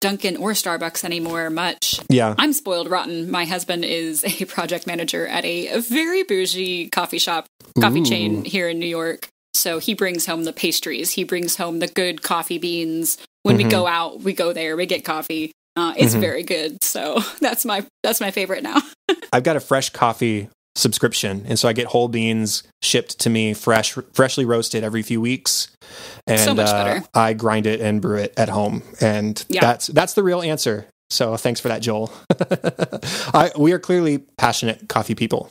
Dunkin' or Starbucks anymore much. yeah. I'm spoiled rotten. My husband is a project manager at a very bougie coffee shop, coffee Ooh. chain here in New York. So he brings home the pastries. He brings home the good coffee beans. When we Mhm. go out, we go there. We get coffee. Uh, it's Mhm. very good. So that's my that's my favorite now. I've got a fresh coffee subscription, and so I get whole beans shipped to me fresh, freshly roasted every few weeks, and So much uh. I grind it and brew it at home, and Yeah. that's that's the real answer. So thanks for that, Joel. I, we are clearly passionate coffee people.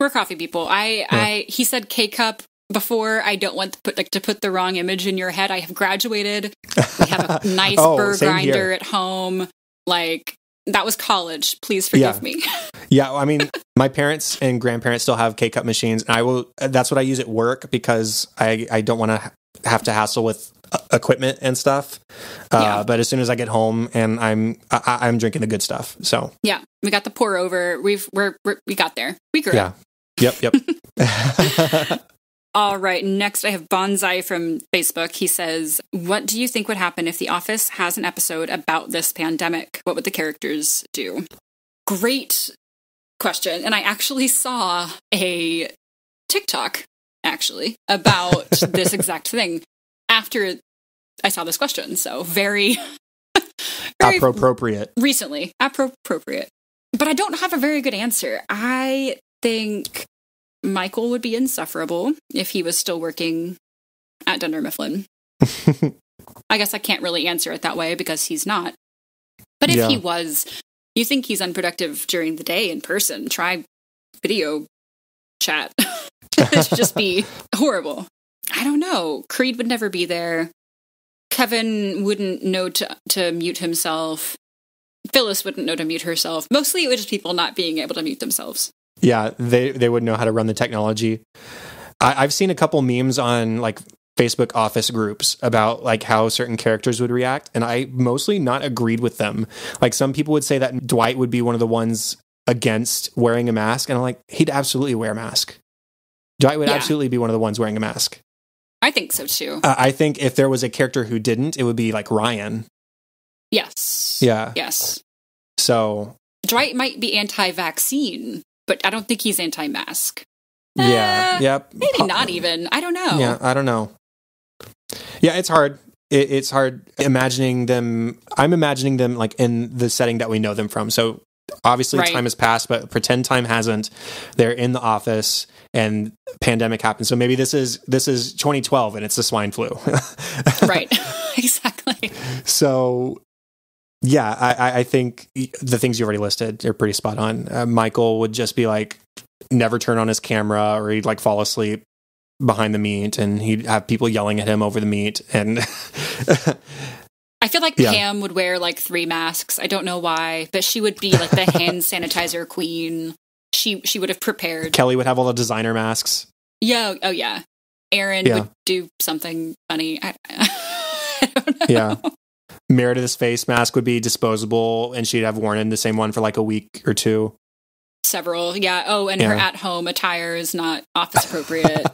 We're coffee people. I I he said K cup before. I don't want to put like to put the wrong image in your head. I have graduated. We have a nice Oh, burr same here. grinder at home. Like that was college. Please forgive Yeah. me. Yeah, I mean, my parents and grandparents still have K cup machines, and I will. That's what I use at work because I I don't want to have to hassle with uh, equipment and stuff. Uh, Yeah. But as soon as I get home and I'm I, I'm drinking the good stuff, so Yeah, we got the pour over. We've we're, we're we got there. We grew yeah, up. yep, yep. All right. Next, I have Bonsai from Facebook. He says, "What do you think would happen if The Office has an episode about this pandemic? What would the characters do?" Great question. And I actually saw a TikTok actually about this exact thing after I saw this question. So very, very Appropriate. recently appropriate but i don't have a very good answer i think michael would be insufferable if he was still working at dunder mifflin. I guess i can't really answer it that way because he's not. But if Yeah. he was you think he's unproductive during the day in person? Try video chat. It should just be horrible. I don't know. Creed would never be there. Kevin wouldn't know to, to mute himself. Phyllis wouldn't know to mute herself. Mostly it was just people not being able to mute themselves. Yeah, they they would know how to run the technology. I, I've seen a couple memes on like Facebook office groups about like how certain characters would react, and I mostly not agreed with them. Like some people would say that Dwight would be one of the ones against wearing a mask, and I'm like, he'd absolutely wear a mask. Dwight would Yeah. absolutely be one of the ones wearing a mask. I think so too. Uh, I think if there was a character who didn't, it would be like Ryan. Yes. Yeah. Yes. So Dwight might be anti vaccine, but I don't think he's anti mask. yeah, Uh, yep. Maybe not even. I don't know. Yeah, I don't know. Yeah, it's hard. It, it's hard imagining them. I'm imagining them like in the setting that we know them from. So obviously Right. time has passed, but pretend time hasn't. They're in the office and pandemic happened. So maybe this is this is 2012 and it's the swine flu. right. exactly. So yeah, I, I- think the things you already listed are pretty spot on. Uh, Michael would just be like never turn on his camera, or he'd like fall asleep behind the meat, and he'd have people yelling at him over the meat. And I feel like Yeah. Pam would wear like three masks. I don't know why, but she would be like the hand sanitizer queen. She she would have prepared. Kelly would have all the designer masks. Yeah. Oh yeah. Erin Yeah. would do something funny. I, I don't know. Yeah. Meredith's face mask would be disposable, and she'd have worn in the same one for like a week or two. Several. Yeah. Oh, and her at home attire is not office appropriate.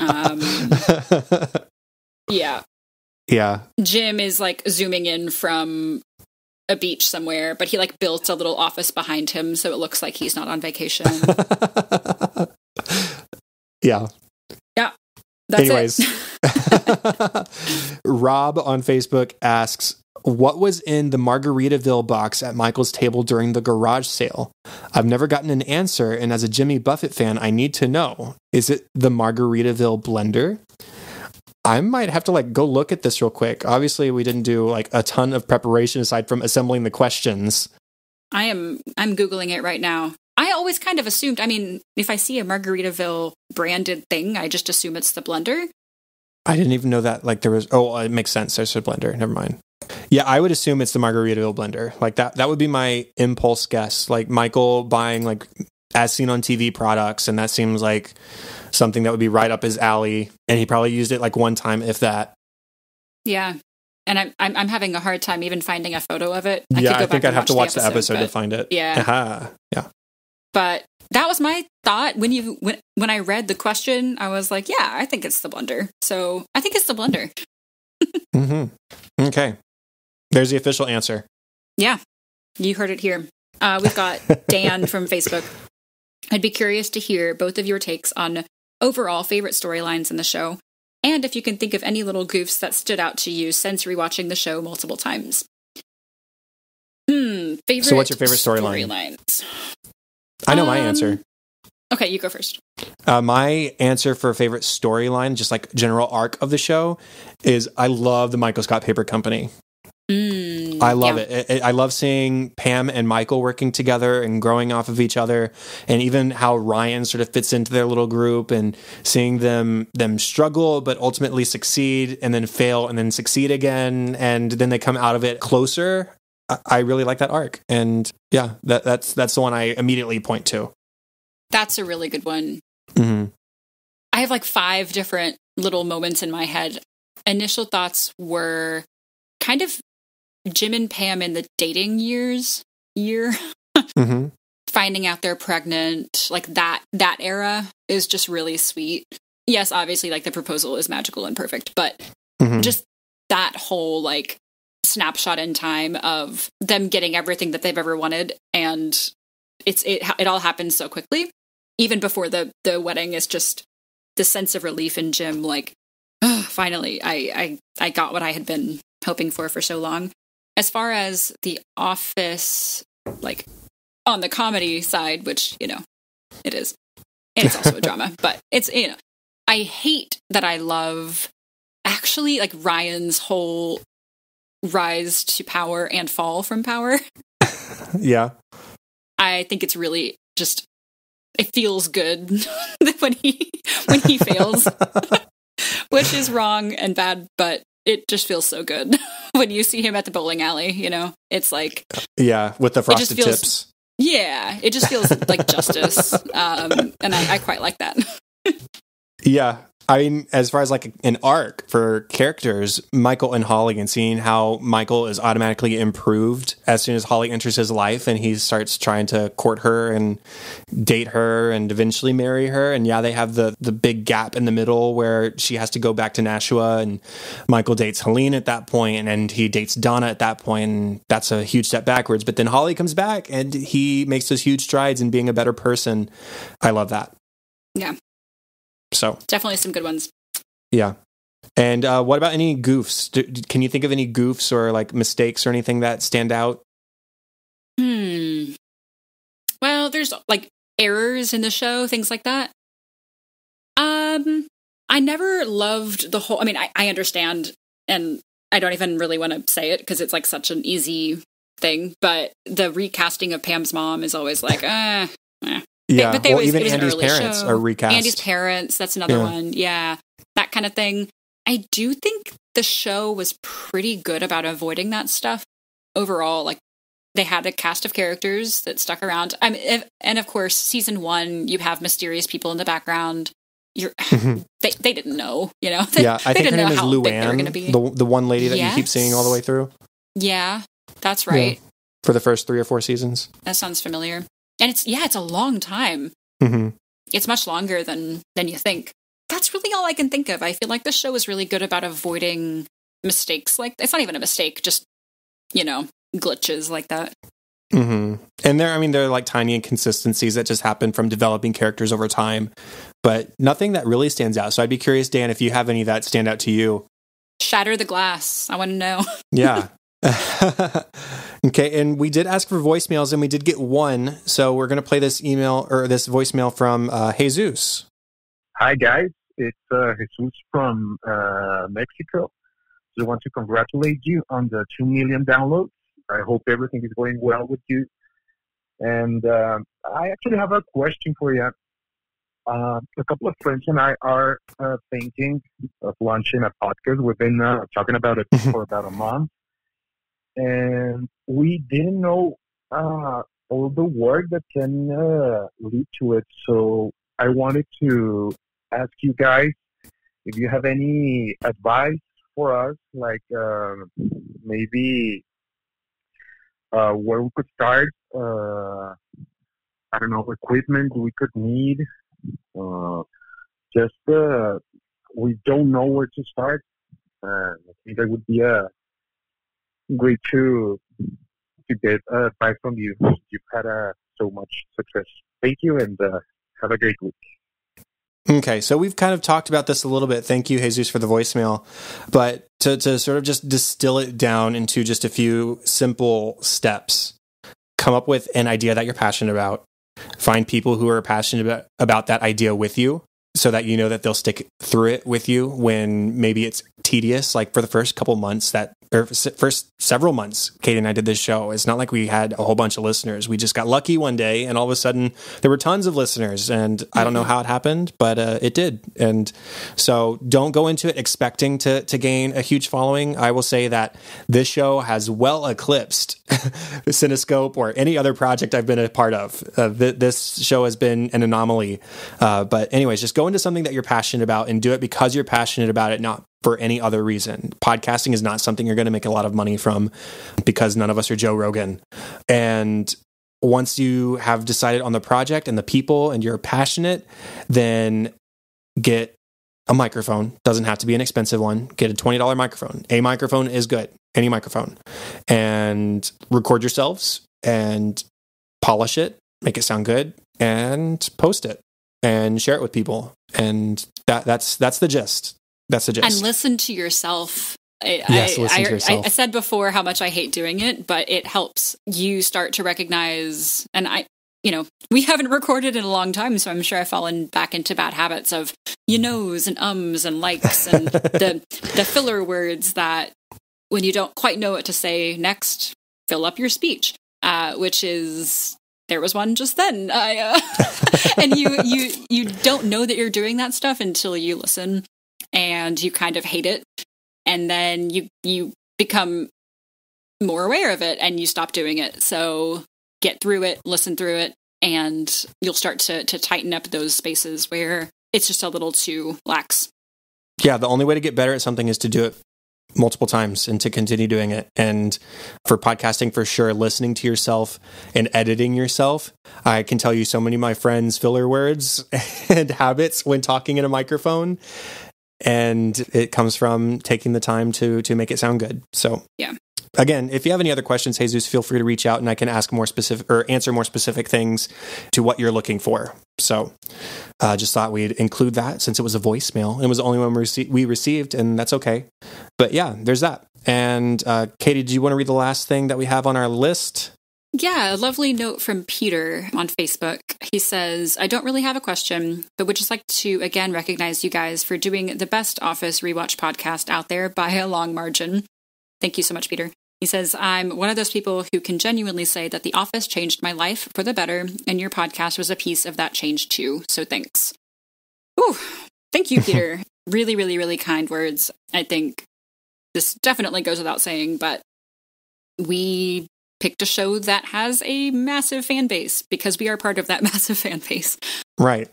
um, yeah. yeah. Jim is like zooming in from a beach somewhere, but he like built a little office behind him so it looks like he's not on vacation. yeah. That's Anyways. Rob on Facebook asks, What was in the Margaritaville box at Michael's table during the garage sale? I've never gotten an answer, and as a Jimmy Buffett fan, I need to know. Is it the Margaritaville blender? I might have to like go look at this real quick. Obviously, we didn't do like a ton of preparation aside from assembling the questions. I am I'm googling it right now. I always kind of assumed, I mean, if I see a Margaritaville branded thing, I just assume it's the blender. I didn't even know that like there was oh it makes sense there's a blender never mind yeah I would assume it's the Margaritaville blender like that that would be my impulse guess like Michael buying like as seen on TV products and that seems like something that would be right up his alley and he probably used it like one time if that Yeah. And I'm I'm, I'm having a hard time even finding a photo of it. yeah could go I think I'd have to watch the episode, to find it Yeah. Aha. yeah But that was my thought when you when when I read the question. I was like, yeah, I think it's the blender. So I think it's the blender. hmm okay there's the official answer Yeah, you heard it here. Uh, we've got Dan from Facebook. I'd be curious to hear both of your takes on overall favorite storylines in the show, and if you can think of any little goofs that stood out to you since rewatching the show multiple times. Hmm. Favorite. So what's your favorite storyline? storylines? I know my Um, answer Okay, you go first. Uh, my answer for favorite storyline, just like general arc of the show, is I love the Michael Scott Paper Company. Mm, I love yeah. it. it. I love seeing Pam and Michael working together and growing off of each other, and even how Ryan sort of fits into their little group and seeing them them struggle but ultimately succeed and then fail and then succeed again and then they come out of it closer. I, really like that arc, and yeah, that, that's that's the one I immediately point to. That's a really good one. hmm I have like five different little moments in my head. Initial thoughts were kind of Jim and Pam in the dating years year, hmm finding out they're pregnant, like that that era is just really sweet. Yes, obviously like the proposal is magical and perfect, but hmm just that whole like snapshot in time of them getting everything that they've ever wanted. And it's it it all happens so quickly. Even before the the wedding is just the sense of relief in Jim like "Ugh, finally I I I got what I had been hoping for for so long. As far as the office like on the comedy side which you know it is and it's also a drama but it's you know I hate that I love actually like Ryan's whole rise to power and fall from power. Yeah. I think it's really just it feels good when he when he fails, which is wrong and bad, but it just feels so good when you see him at the bowling alley, you know. It's like Yeah, with the frosted feels- tips. yeah, it just feels like justice. Um and I, I quite like that. Yeah. I mean, as far as like an arc for characters, Michael and Holly, and seeing how Michael is automatically improved as soon as Holly enters his life and he starts trying to court her and date her and eventually marry her. And yeah, they have the, the big gap in the middle where she has to go back to Nashua and Michael dates Helene at that point and he dates Donna at that point, And that's a huge step backwards. But then Holly comes back and he makes those huge strides in being a better person. I love that. Yeah. So Definitely some good ones. yeah. And uh, what about any goofs? Do, can you think of any goofs or like mistakes or anything that stand out? Hmm. Well, there's like errors in the show, things like that. Um, I never loved the whole. I mean, I, I understand, and I don't even really want to say it because it's like such an easy thing. But the recasting of Pam's mom is always like, ah. Yeah. but they well, was- even it was an Andy's parents show. are recast. Andy's parents, that's another Yeah. one. Yeah, that kind of thing. I do think the show was pretty good about avoiding that stuff overall. Like they had a cast of characters that stuck around. I mean, if, and of course, season one, you have mysterious people in the background. You're, Mhm. they they didn't know, you know. They, yeah, I think her name is Luann, going to be. the the one lady that you keep seeing all the way through yeah, that's right. for the first three or four seasons. That sounds familiar. And it's yeah, it's a long time. hmm It's much longer than than you think. That's really all I can think of. I feel like the show is really good about avoiding mistakes. Like it's not even a mistake, just you know glitches like that. Mm-hmm. And there, I mean, there are like tiny inconsistencies that just happen from developing characters over time, but nothing that really stands out. So I'd be curious, Dan, if you have any that stand out to you. Shatter the glass. I want to know. Yeah. okay, and we did ask for voicemails, and we did get one. So we're going to play this email or this voicemail from uh, Jesus. Hi guys, it's uh, Jesus from uh, Mexico. Just want to congratulate you on the two million downloads. I hope everything is going well with you. And um I actually have a question for you. Uh, a couple of friends and I are uh, thinking of launching a podcast. We've been uh, talking about it for about a month, and we didn't know uh, all the work that can uh, lead to it. So I wanted to ask you guys if you have any advice for us, like um maybe uh, where we could start. Uh, I don't know equipment we could need. Uh, just uh, we don't know where to start. I think that would be a great to to get advice from you. You've had uh, so much success. Thank you, and uh, have a great week. Okay, so we've kind of talked about this a little bit. Thank you, Jesus, for the voicemail. But to, to sort of just distill it down into just a few simple steps, come up with an idea that you're passionate about. Find people who are passionate about, about that idea with you so that you know that they'll stick through it with you when maybe it's tedious. Like for the first couple months that, or first several months, Kate and I did this show. It's not like we had a whole bunch of listeners. We just got lucky one day and all of a sudden there were tons of listeners. And I don't know how it happened, but uh, it did. And so don't go into it expecting to, to gain a huge following. I will say that this show has well eclipsed the Cinescope or any other project I've been a part of. Uh, th- this show has been an anomaly. Uh, but, anyways, just go into something that you're passionate about and do it because you're passionate about it, not for any other reason. Podcasting is not something you're going to make a lot of money from because none of us are Joe Rogan. And once you have decided on the project and the people and you're passionate, then get a microphone. Doesn't have to be an expensive one. Get a $20 microphone. A microphone is good. Any microphone. And record yourselves and polish it, make it sound good, and post it and share it with people. And that that's that's the gist. That's the gist. and listen to yourself. I, Yes, I, listen to yourself. I, I said before how much I hate doing it, but it helps you start to recognize. And I, you know, we haven't recorded in a long time, so I'm sure I've fallen back into bad habits of you knows and ums and likes and the the filler words that when you don't quite know what to say next, fill up your speech, uh, which is there was one just then. I, uh, and you you you don't know that you're doing that stuff until you listen and you kind of hate it and then you you become more aware of it and you stop doing it so get through it listen through it and you'll start to to tighten up those spaces where it's just a little too lax yeah, the only way to get better at something is to do it multiple times and to continue doing it. And for podcasting, for sure, listening to yourself and editing yourself, I can tell you so many of my friends' filler words and habits when talking in a microphone. And it comes from taking the time to to make it sound good. So Yeah. Again, if you have any other questions, Jesus, feel free to reach out and I can ask more specific or answer more specific things to what you're looking for. So, uh, just thought we'd include that since it was a voicemail. It was the only one we, rece- we received, and that's okay. But yeah, there's that. And uh, Katie, do you want to read the last thing that we have on our list? Yeah, a lovely note from Peter on Facebook. He says, I don't really have a question, but would just like to again recognize you guys for doing the best Office rewatch podcast out there by a long margin. Thank you so much, Peter. He says, I'm one of those people who can genuinely say that The Office changed my life for the better, and your podcast was a piece of that change too. So thanks. Ooh, thank you, Peter. really, really, really kind words. I think this definitely goes without saying, but we picked a show that has a massive fan base because we are part of that massive fan base. Right.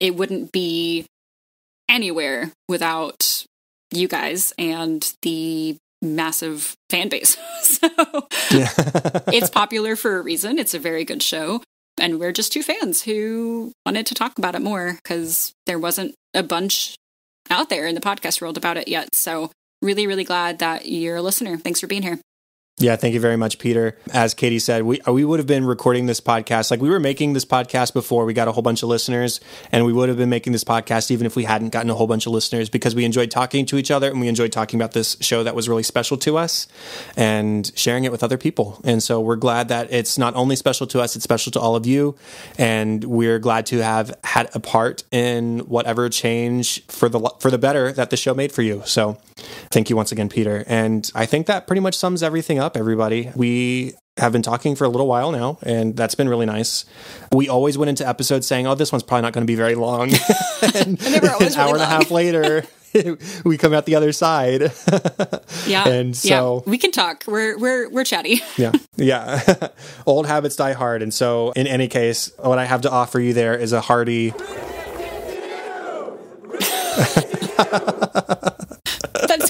It wouldn't be anywhere without you guys and the massive fan base. so it's popular for a reason. It's a very good show. And we're just two fans who wanted to talk about it more because there wasn't a bunch out there in the podcast world about it yet. So, really, really glad that you're a listener. Thanks for being here. Yeah, thank you very much, Peter. As Katie said, we uh, we would have been recording this podcast like we were making this podcast before we got a whole bunch of listeners, and we would have been making this podcast even if we hadn't gotten a whole bunch of listeners because we enjoyed talking to each other and we enjoyed talking about this show that was really special to us and sharing it with other people. And so we're glad that it's not only special to us, it's special to all of you, and we're glad to have had a part in whatever change for the for the better that the show made for you. So thank you once again, Peter. And I think that pretty much sums everything up, everybody. We have been talking for a little while now, and that's been really nice. We always went into episodes saying, "Oh, this one's probably not going to be very long," and, an hour really and a half later, we come out the other side. Yeah. And so- yeah, we can talk. We're we're we're chatty. yeah, yeah. Old habits die hard, and so in any case, what I have to offer you there is a hearty.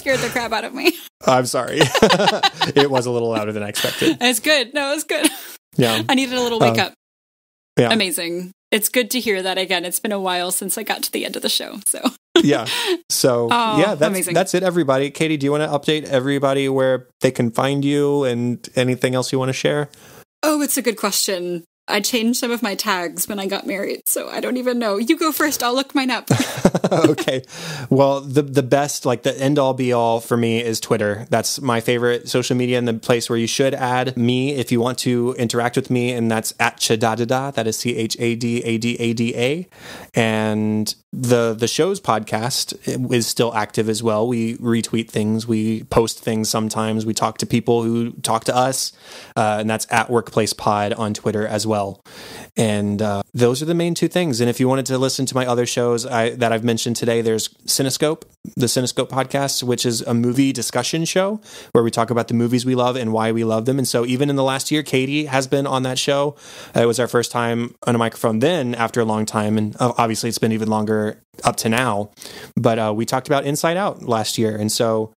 Scared the crap out of me. I'm sorry, it was a little louder than I expected. It's good. No, it's good. Yeah, I needed a little wake Um, up. yeah. Amazing. It's good to hear that again. It's been a while since I got to the end of the show. So yeah. So Oh, yeah, that's amazing. that's it, everybody. Katie, do you want to update everybody where they can find you and anything else you want to share? Oh, it's a good question. I changed some of my tags when I got married, so I don't even know. You go first. I'll look mine up. okay. Well, the the best, like the end all be all for me is Twitter. That's my favorite social media and the place where you should add me if you want to interact with me, and that's at Chadadada. That is C H A D A D A D A. And the the show's podcast is still active as well. We retweet things, we post things sometimes, we talk to people who talk to us, uh, and that's at Workplace Pod on Twitter as well. And uh, those are the main two things. And if you wanted to listen to my other shows I, that I've mentioned today, there's Cinescope, the Cinescope podcast, which is a movie discussion show where we talk about the movies we love and why we love them. And so even in the last year, Katie has been on that show. It was our first time on a microphone then after a long time. And uh, obviously it's been even longer up to now. But uh, we talked about Inside Out last year. And so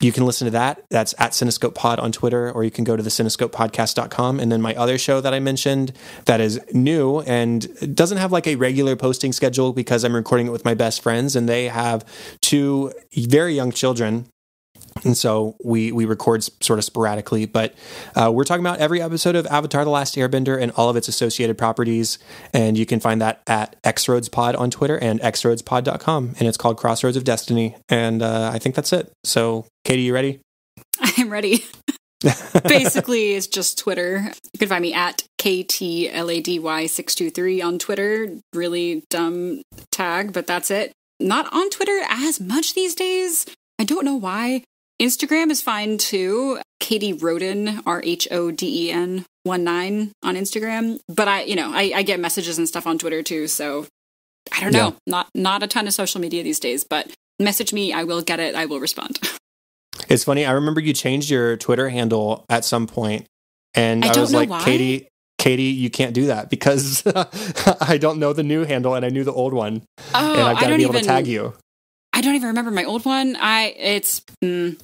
you can listen to that. That's at Cinescope Pod on Twitter, or you can go to the cinescopepodcast.com. And then my other show that I mentioned that is new and doesn't have like a regular posting schedule because I'm recording it with my best friends and they have two very young children. And so we we record sort of sporadically, but uh, we're talking about every episode of Avatar: The Last Airbender and all of its associated properties, and you can find that at xroadspod on Twitter and xroadspod.com, and it's called Crossroads of Destiny. And uh, I think that's it. So, Katie, you ready? I'm ready. Basically, it's just Twitter. You can find me at KTLADY623 on Twitter. Really dumb tag, but that's it. Not on Twitter as much these days. I don't know why. Instagram is fine too. Katie Rhoden, R H O D E N 1 9 on Instagram. But I, you know, I, I get messages and stuff on Twitter too. So I don't know. Yeah. Not not a ton of social media these days, but message me. I will get it. I will respond. It's funny. I remember you changed your Twitter handle at some point, and I I, was like, why. Katie, Katie, you can't do that because I don't know the new handle and I knew the old one, Oh, and I've got to be able even to tag you. I don't even remember my old one. I it's mm,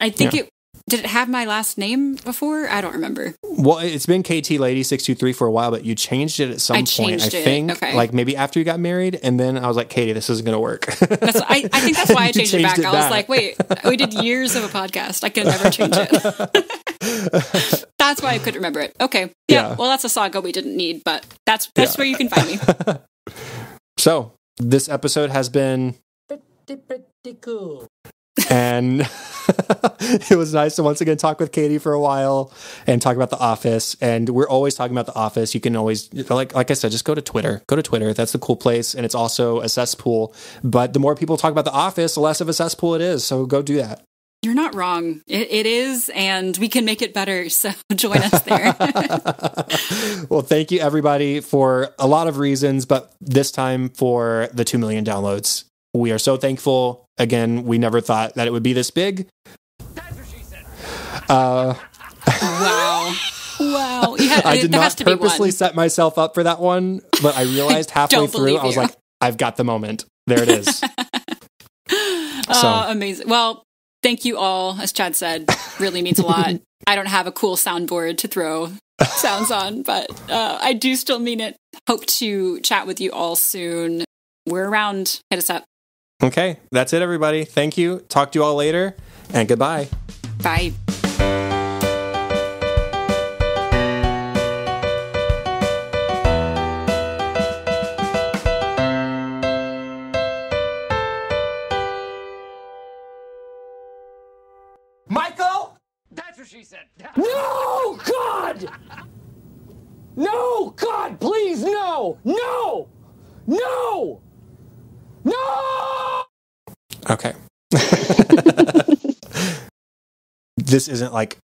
I think Yeah. it did it have my last name before? I don't remember. Well, it's been KT Lady six two three for a while, but you changed it at some I point. I changed think, okay. like maybe after you got married, and then I was like, Katie, this isn't going to work. That's I, I think that's why I You changed, it back. changed it I was back. like, wait, we did years of a podcast. I can never change it. that's why I couldn't remember it. Okay. Yeah, Yeah. Well, that's a saga we didn't need, but that's that's Yeah. where you can find me. so this episode has been pretty, pretty cool. and it was nice to once again talk with Katie for a while and talk about the office. And we're always talking about the office. You can always like like I said, just go to Twitter. Go to Twitter. That's the cool place, and it's also a cesspool. But the more people talk about the office, the less of a cesspool it is. So go do that. You're not wrong. It, it is, and we can make it better. So join us there. well, thank you everybody for a lot of reasons, but this time for the two million downloads. We are so thankful. Again, we never thought that it would be this big. Uh, Wow. Wow. You had, I did not has to be purposely set myself up for that one, but I realized halfway don't through, believe I was you. like, I've got the moment. There it is. Oh, amazing. Well, thank you all. As Chad said, really means a lot. I don't have a cool soundboard to throw sounds on, but uh, I do still mean it. Hope to chat with you all soon. We're around. Hit us up. Okay, that's it, everybody. Thank you. Talk to you all later, and goodbye. Bye. This isn't like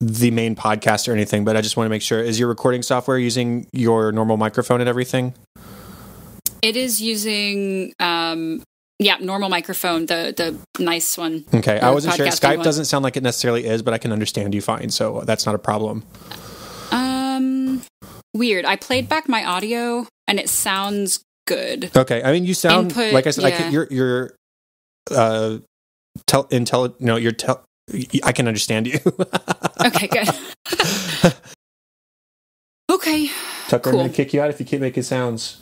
the main podcast or anything, but I just want to make sure is your recording software using your normal microphone and everything? It is using, um, yeah, normal microphone, the the nice one. Okay, I wasn't sure. Skype one. doesn't sound like it necessarily is, but I can understand you fine, so that's not a problem. Um, weird. I played back my audio and it sounds good. Okay, I mean you sound Input, like I said. I yeah. can, you're you're uh tel- intelli- No, you're tel- I can understand you. Okay, good. okay. Tucker, I'm going to kick you out if you keep making sounds.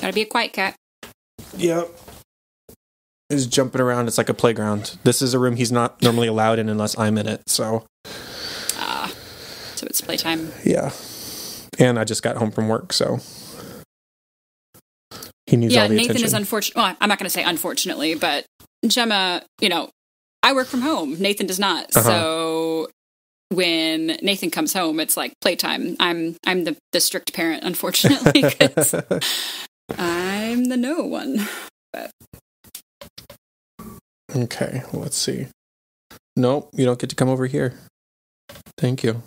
Gotta be a quiet cat. Yep. Is jumping around. It's like a playground. This is a room he's not normally allowed in unless I'm in it. So Ah, so it's playtime. yeah. And I just got home from work, so he needs yeah, all the Nathan attention. is unfortunate. Well, I'm not going to say unfortunately, but Gemma, you know, I work from home. Nathan does not. Uh-huh. So when Nathan comes home, it's like playtime. I'm I'm the the strict parent, unfortunately, 'cause I'm the no one. okay, let's see. Nope, you don't get to come over here. Thank you.